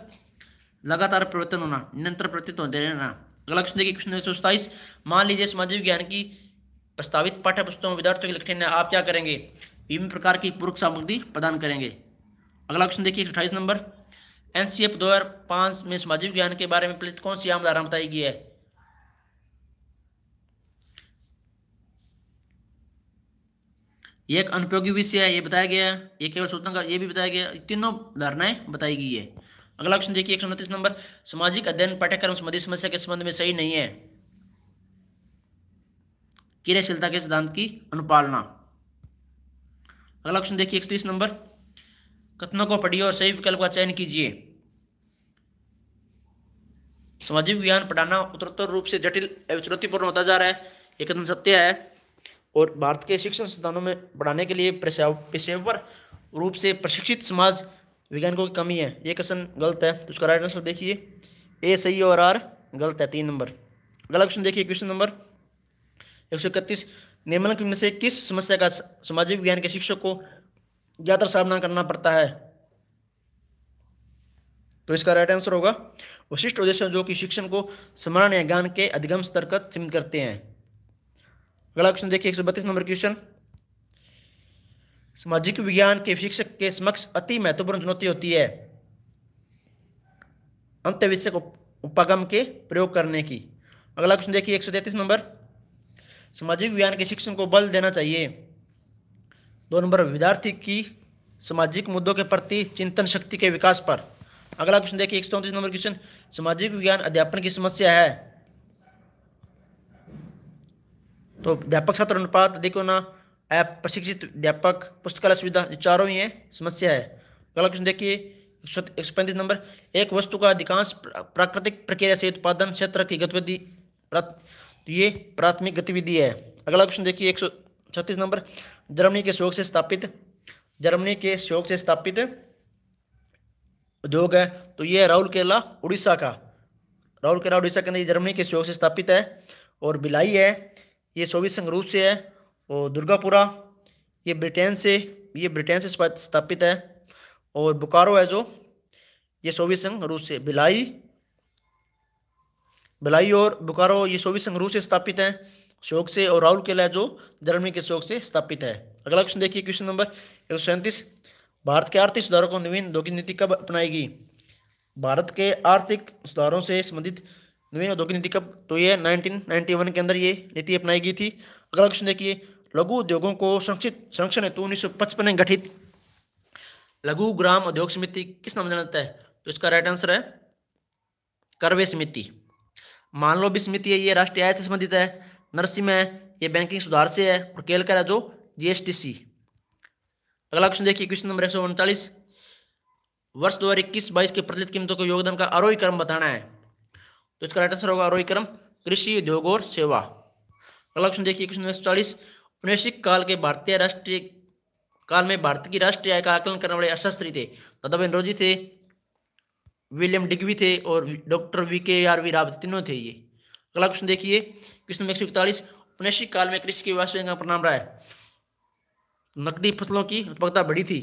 लगातार परिवर्तन होना, निरंतर परिवर्तित होते रहना। अगला क्वेश्चन देखिए, क्वेश्चन एक सौ सताइस मान लीजिए सामाजिक विज्ञान की प्रस्तावित पाठ्य पुस्तकों विद्यार्थियों के लिखने आप क्या करेंगे? विभिन्न प्रकार की पूरक सामग्री प्रदान करेंगे। अगला क्वेश्चन देखिए, अट्ठाईस नंबर। एन सी एफ़ दो हज़ार पाँच में सामाजिक विज्ञान के बारे में कौन सी आम धारणा बताई गई है? ये एक अनुपयोगी विषय है, ये बताया गया है, ये केवल सूचना का, ये भी बताया गया तीनों धारणाएँ बताई गई है। अगला क्वेश्चन देखिए, एक सौ उनतीस नंबर। सामाजिक अध्ययन पाठ्यक्रम संबंधी समस्या के संबंध में सही नहीं है। क्रियाशीलता के सिद्धांत की अनुपालना। अगला क्वेश्चन देखिए, इकतीस नंबर। कथनों को पढ़िए और सही विकल्प का चयन कीजिए। सामाजिक विज्ञान पढ़ाना उत्तरोत्तर रूप से जटिल एवं चुनौतीपूर्ण होता जा रहा है। एक कथन सत्य है और भारत के शिक्षण संस्थानों में पढ़ाने के लिए पेशेवर रूप से प्रशिक्षित समाज वैज्ञानिकों की कमी है। ये क्वेश्चन गलत है तो उसका राइट आंसर देखिए। ए सही और आर गलत है, तीन नंबर अगला क्वेश्चन देखिए क्वेश्चन नंबर एक सौ इकतीस। निम्नलिखित में से किस समस्या का सामाजिक विज्ञान के शिक्षक को ज़्यादातर सामना करना पड़ता है? तो इसका राइट आंसर होगा, विशिष्ट उद्देश्य जो कि शिक्षण को स्मरण या ज्ञान के अधिगम स्तर तक सीमित करते हैं। अगला क्वेश्चन देखिए, एक सौ बत्तीस नंबर क्वेश्चन सामाजिक विज्ञान के शिक्षक के समक्ष अति महत्वपूर्ण चुनौती होती है। अंत विषय उपागम के प्रयोग करने की। अगला क्वेश्चन देखिए, एक सौ तैतीस नंबर। सामाजिक विज्ञान के शिक्षण को बल देना चाहिए। दो नंबर, विद्यार्थी की सामाजिक मुद्दों के प्रति चिंतन शक्ति के विकास पर। अगला क्वेश्चन देखिए, एक सौ नंबर क्वेश्चन सामाजिक विज्ञान अध्यापन की समस्या है। तो अध्यापक छात्र अनुपात देखो ना ऐप प्रशिक्षित अध्यापक पुस्तकालय सुविधा चारों ही है, समस्या है। अगला क्वेश्चन देखिए, एक सौ पैंतीस नंबर। एक वस्तु का अधिकांश प्राकृतिक प्रक्रिया से उत्पादन क्षेत्र की गतिविधि तो ये प्राथमिक गतिविधि है। अगला क्वेश्चन देखिए, एक सौ छत्तीस नंबर। जर्मनी के शोक से स्थापित, जर्मनी के शोक से स्थापित उद्योग है। तो ये राहुल केला, उड़ीसा का। राहुल केला, उड़ीसा के अंदर जर्मनी के शोक से स्थापित है और बिलाई है। ये सोवियत संघ रूस से है। और दुर्गापुरा, ये ब्रिटेन से, ये ब्रिटेन से स्थापित है। और बुकारो है जो, ये सोवियत संघ रूस से, भिलाई भिलाई और बुकारो, ये सोवियत संघ रूस से स्थापित है, शोक से, और राहुल केला जो, जर्मनी के शोक से स्थापित है। अगला क्वेश्चन देखिए, क्वेश्चन नंबर एक सौ सैंतीस। भारत के आर्थिक सुधारों को नवीन उद्योगिक नीति कब अपनाएगी? भारत के आर्थिक सुधारों से संबंधित नवीन उद्योगिक नीति कब? तो ये 1991 के अंदर ये नीति अपनाई गई थी। अगला क्वेश्चन देखिए लघु उद्योगों को संरक्षित संरक्षण हेतु उन्नीस सौ पचपन में गठित। लघु ग्राम उद्योग समिति किस नाम जाना जाता है? तो इसका राइट आंसर है करवे समिति। मान लो भी समिति है, ये राष्ट्रीय आय से संबंधित है। नरसिंह है, ये बैंकिंग सुधार से है। और केलकर है जो जीएसटीसी अगला क्वेश्चन देखिए क्वेश्चन नंबर एक सौ उनतालीस वर्ष दो हज़ार इक्कीस बाईस के प्रचलित कीमतों के योगदान का आरोही क्रम बताना है। तो इसका राइट आंसर होगा आरोही क्रम, कृषि उद्योग और सेवा। अगला क्वेश्चन देखिए क्वेश्चन नंबर चालीस। उपनिवेशिक काल के भारतीय राष्ट्रीय काल में भारत की राष्ट्रीय आय का आकलन करने वाले अशास्त्री थे। दादा रोजी थे, विलियम डिग्वी थे और doctor V K R V Rao तीनों थे ये। अगला क्वेश्चन देखिए क्वेश्चन नंबर एक सौ इकतालीस उपनिवेशिक काल में कृषि की वास्तविक का परिणाम रहा है। नकदी फ़सलों की उत्पादकता बढ़ी थी।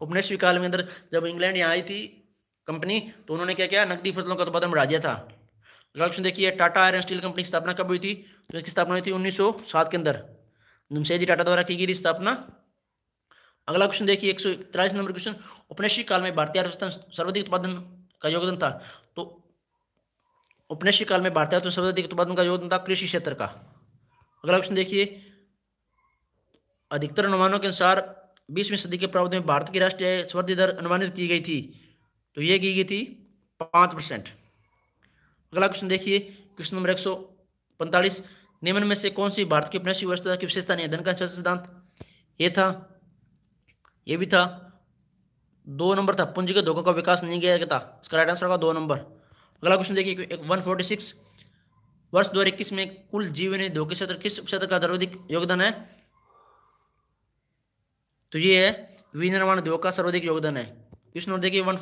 उपनिवेशिक काल में अंदर जब इंग्लैंड यहाँ आई थी कंपनी तो उन्होंने क्या किया? नकदी फ़सलों का उत्पादन बढ़ा दिया था। अगला क्वेश्चन देखिए, टाटा आयरन स्टील कंपनी की स्थापना कब हुई थी? तो इसकी स्थापना हुई थी उन्नीस सौ सात के अंदर। जमशेदजी टाटा द्वारा की गई थी स्थापना। अगला क्वेश्चन देखिए, एक सौ तिरालीस नंबर क्वेश्चन उपनिवेशिक काल में भारतीय अर्थव्यवस्था सर्वाधिक उत्पादन का योगदान था। तो उपनिवेशिक काल में भारतीय अर्थव्यवस्था सर्वाधिक उत्पादन का योगदान था कृषि क्षेत्र का। अगला क्वेश्चन देखिए, अधिकतर अनुमानों के अनुसार बीसवीं सदी के प्रावधान में भारत की राष्ट्रीय स्वृद्धि दर अनुमानित की गई थी। तो ये की गई थी पाँच परसेंट अगला क्वेश्चन देखिए क्वेश्चन नंबर एक सौ पैंतालीस। निम्न में से कौन सी भारत की उपनिवेशिक व्यवस्था की विशेषता नहीं है? धन का सिद्धांत। ये था, ये भी था। दो नंबर था, पूंजी के धोखों का विकास नहीं किया गया था। इसका राइट आंसर होगा दो नंबर। अगला क्वेश्चन देखिए वन फोर्टी सिक्स वर्ष दो में कुल जीवन धोखे क्षेत्र किस क्षेत्र का सर्वाधिक योगदान है? तो ये है, विनिर्माण उद्योग का सर्वाधिक योगदान है। क्वेश्चन नंबर देखिए वन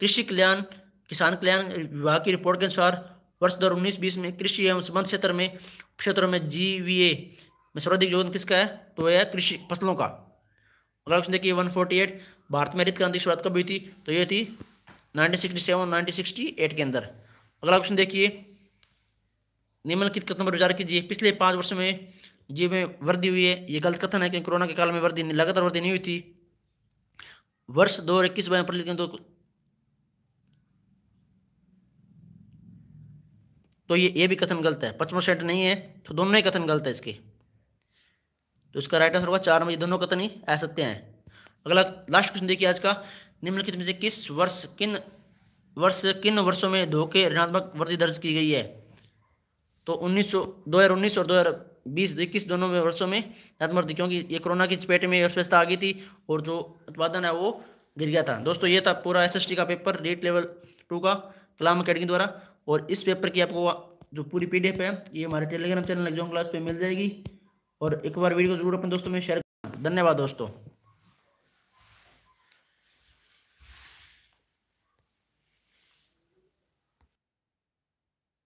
कृषि कल्याण, किसान कल्याण विभाग की रिपोर्ट के अनुसार वर्ष दो उन्नीस में कृषि एवं संबंध क्षेत्र में, क्षेत्रों में जीवीए में सर्वाधिक योगदान किसका है? तो यह कृषि फ़सलों का। अगला क्वेश्चन देखिए वन फोर्टी एट भारत में हरित क्रांति शुरुआत कब हुई थी? तो ये थी nineteen sixty seven, nineteen sixty eight के अंदर। अगला क्वेश्चन देखिए, निम्नलिखित कथन पर विचार कीजिए। पिछले पाँच वर्षों में जी में वृद्धि हुई है। ये गलत कथन है कि कोरोना के काल में वृद्धि लगातार वृद्धि नहीं हुई थी। वर्ष दो हज़ार इक्कीस बाईस प्रतिशत तो ये ये भी कथन गलत है। पचपन परसेंट नहीं है तो दोनों ही कथन गलत है इसके। तो इसका राइट आंसर होगा चार में दोनों कथन ही असत्य हैं। अगला लास्ट क्वेश्चन देखिए आज का। निम्नलिखित में से किस वर्ष, किन वर्ष, किन वर्षों में धोखे ऋणात्मक वृद्धि दर्ज की गई है? तो उन्नीस सौ, दो हज़ार उन्नीस और दो हज़ार बीस इक्कीस दोनों में, वर्षों में ऋणात्मक क्योंकि ये कोरोना की चपेट में अर्थव्यवस्था आ गई थी, और जो उत्पादन है वो गिर गया था। दोस्तों, ये था पूरा एसएसटी का पेपर रेट लेवल टू का, कलाम अकेडमी द्वारा। और इस पेपर की आपको जो पूरी पीडीएफ है, ये हमारे टेलीग्राम चैनल एग्ज़ाम क्लास पर मिल जाएगी। और एक बार वीडियो को ज़रूर अपने दोस्तों में शेयर धन्यवाद दोस्तों।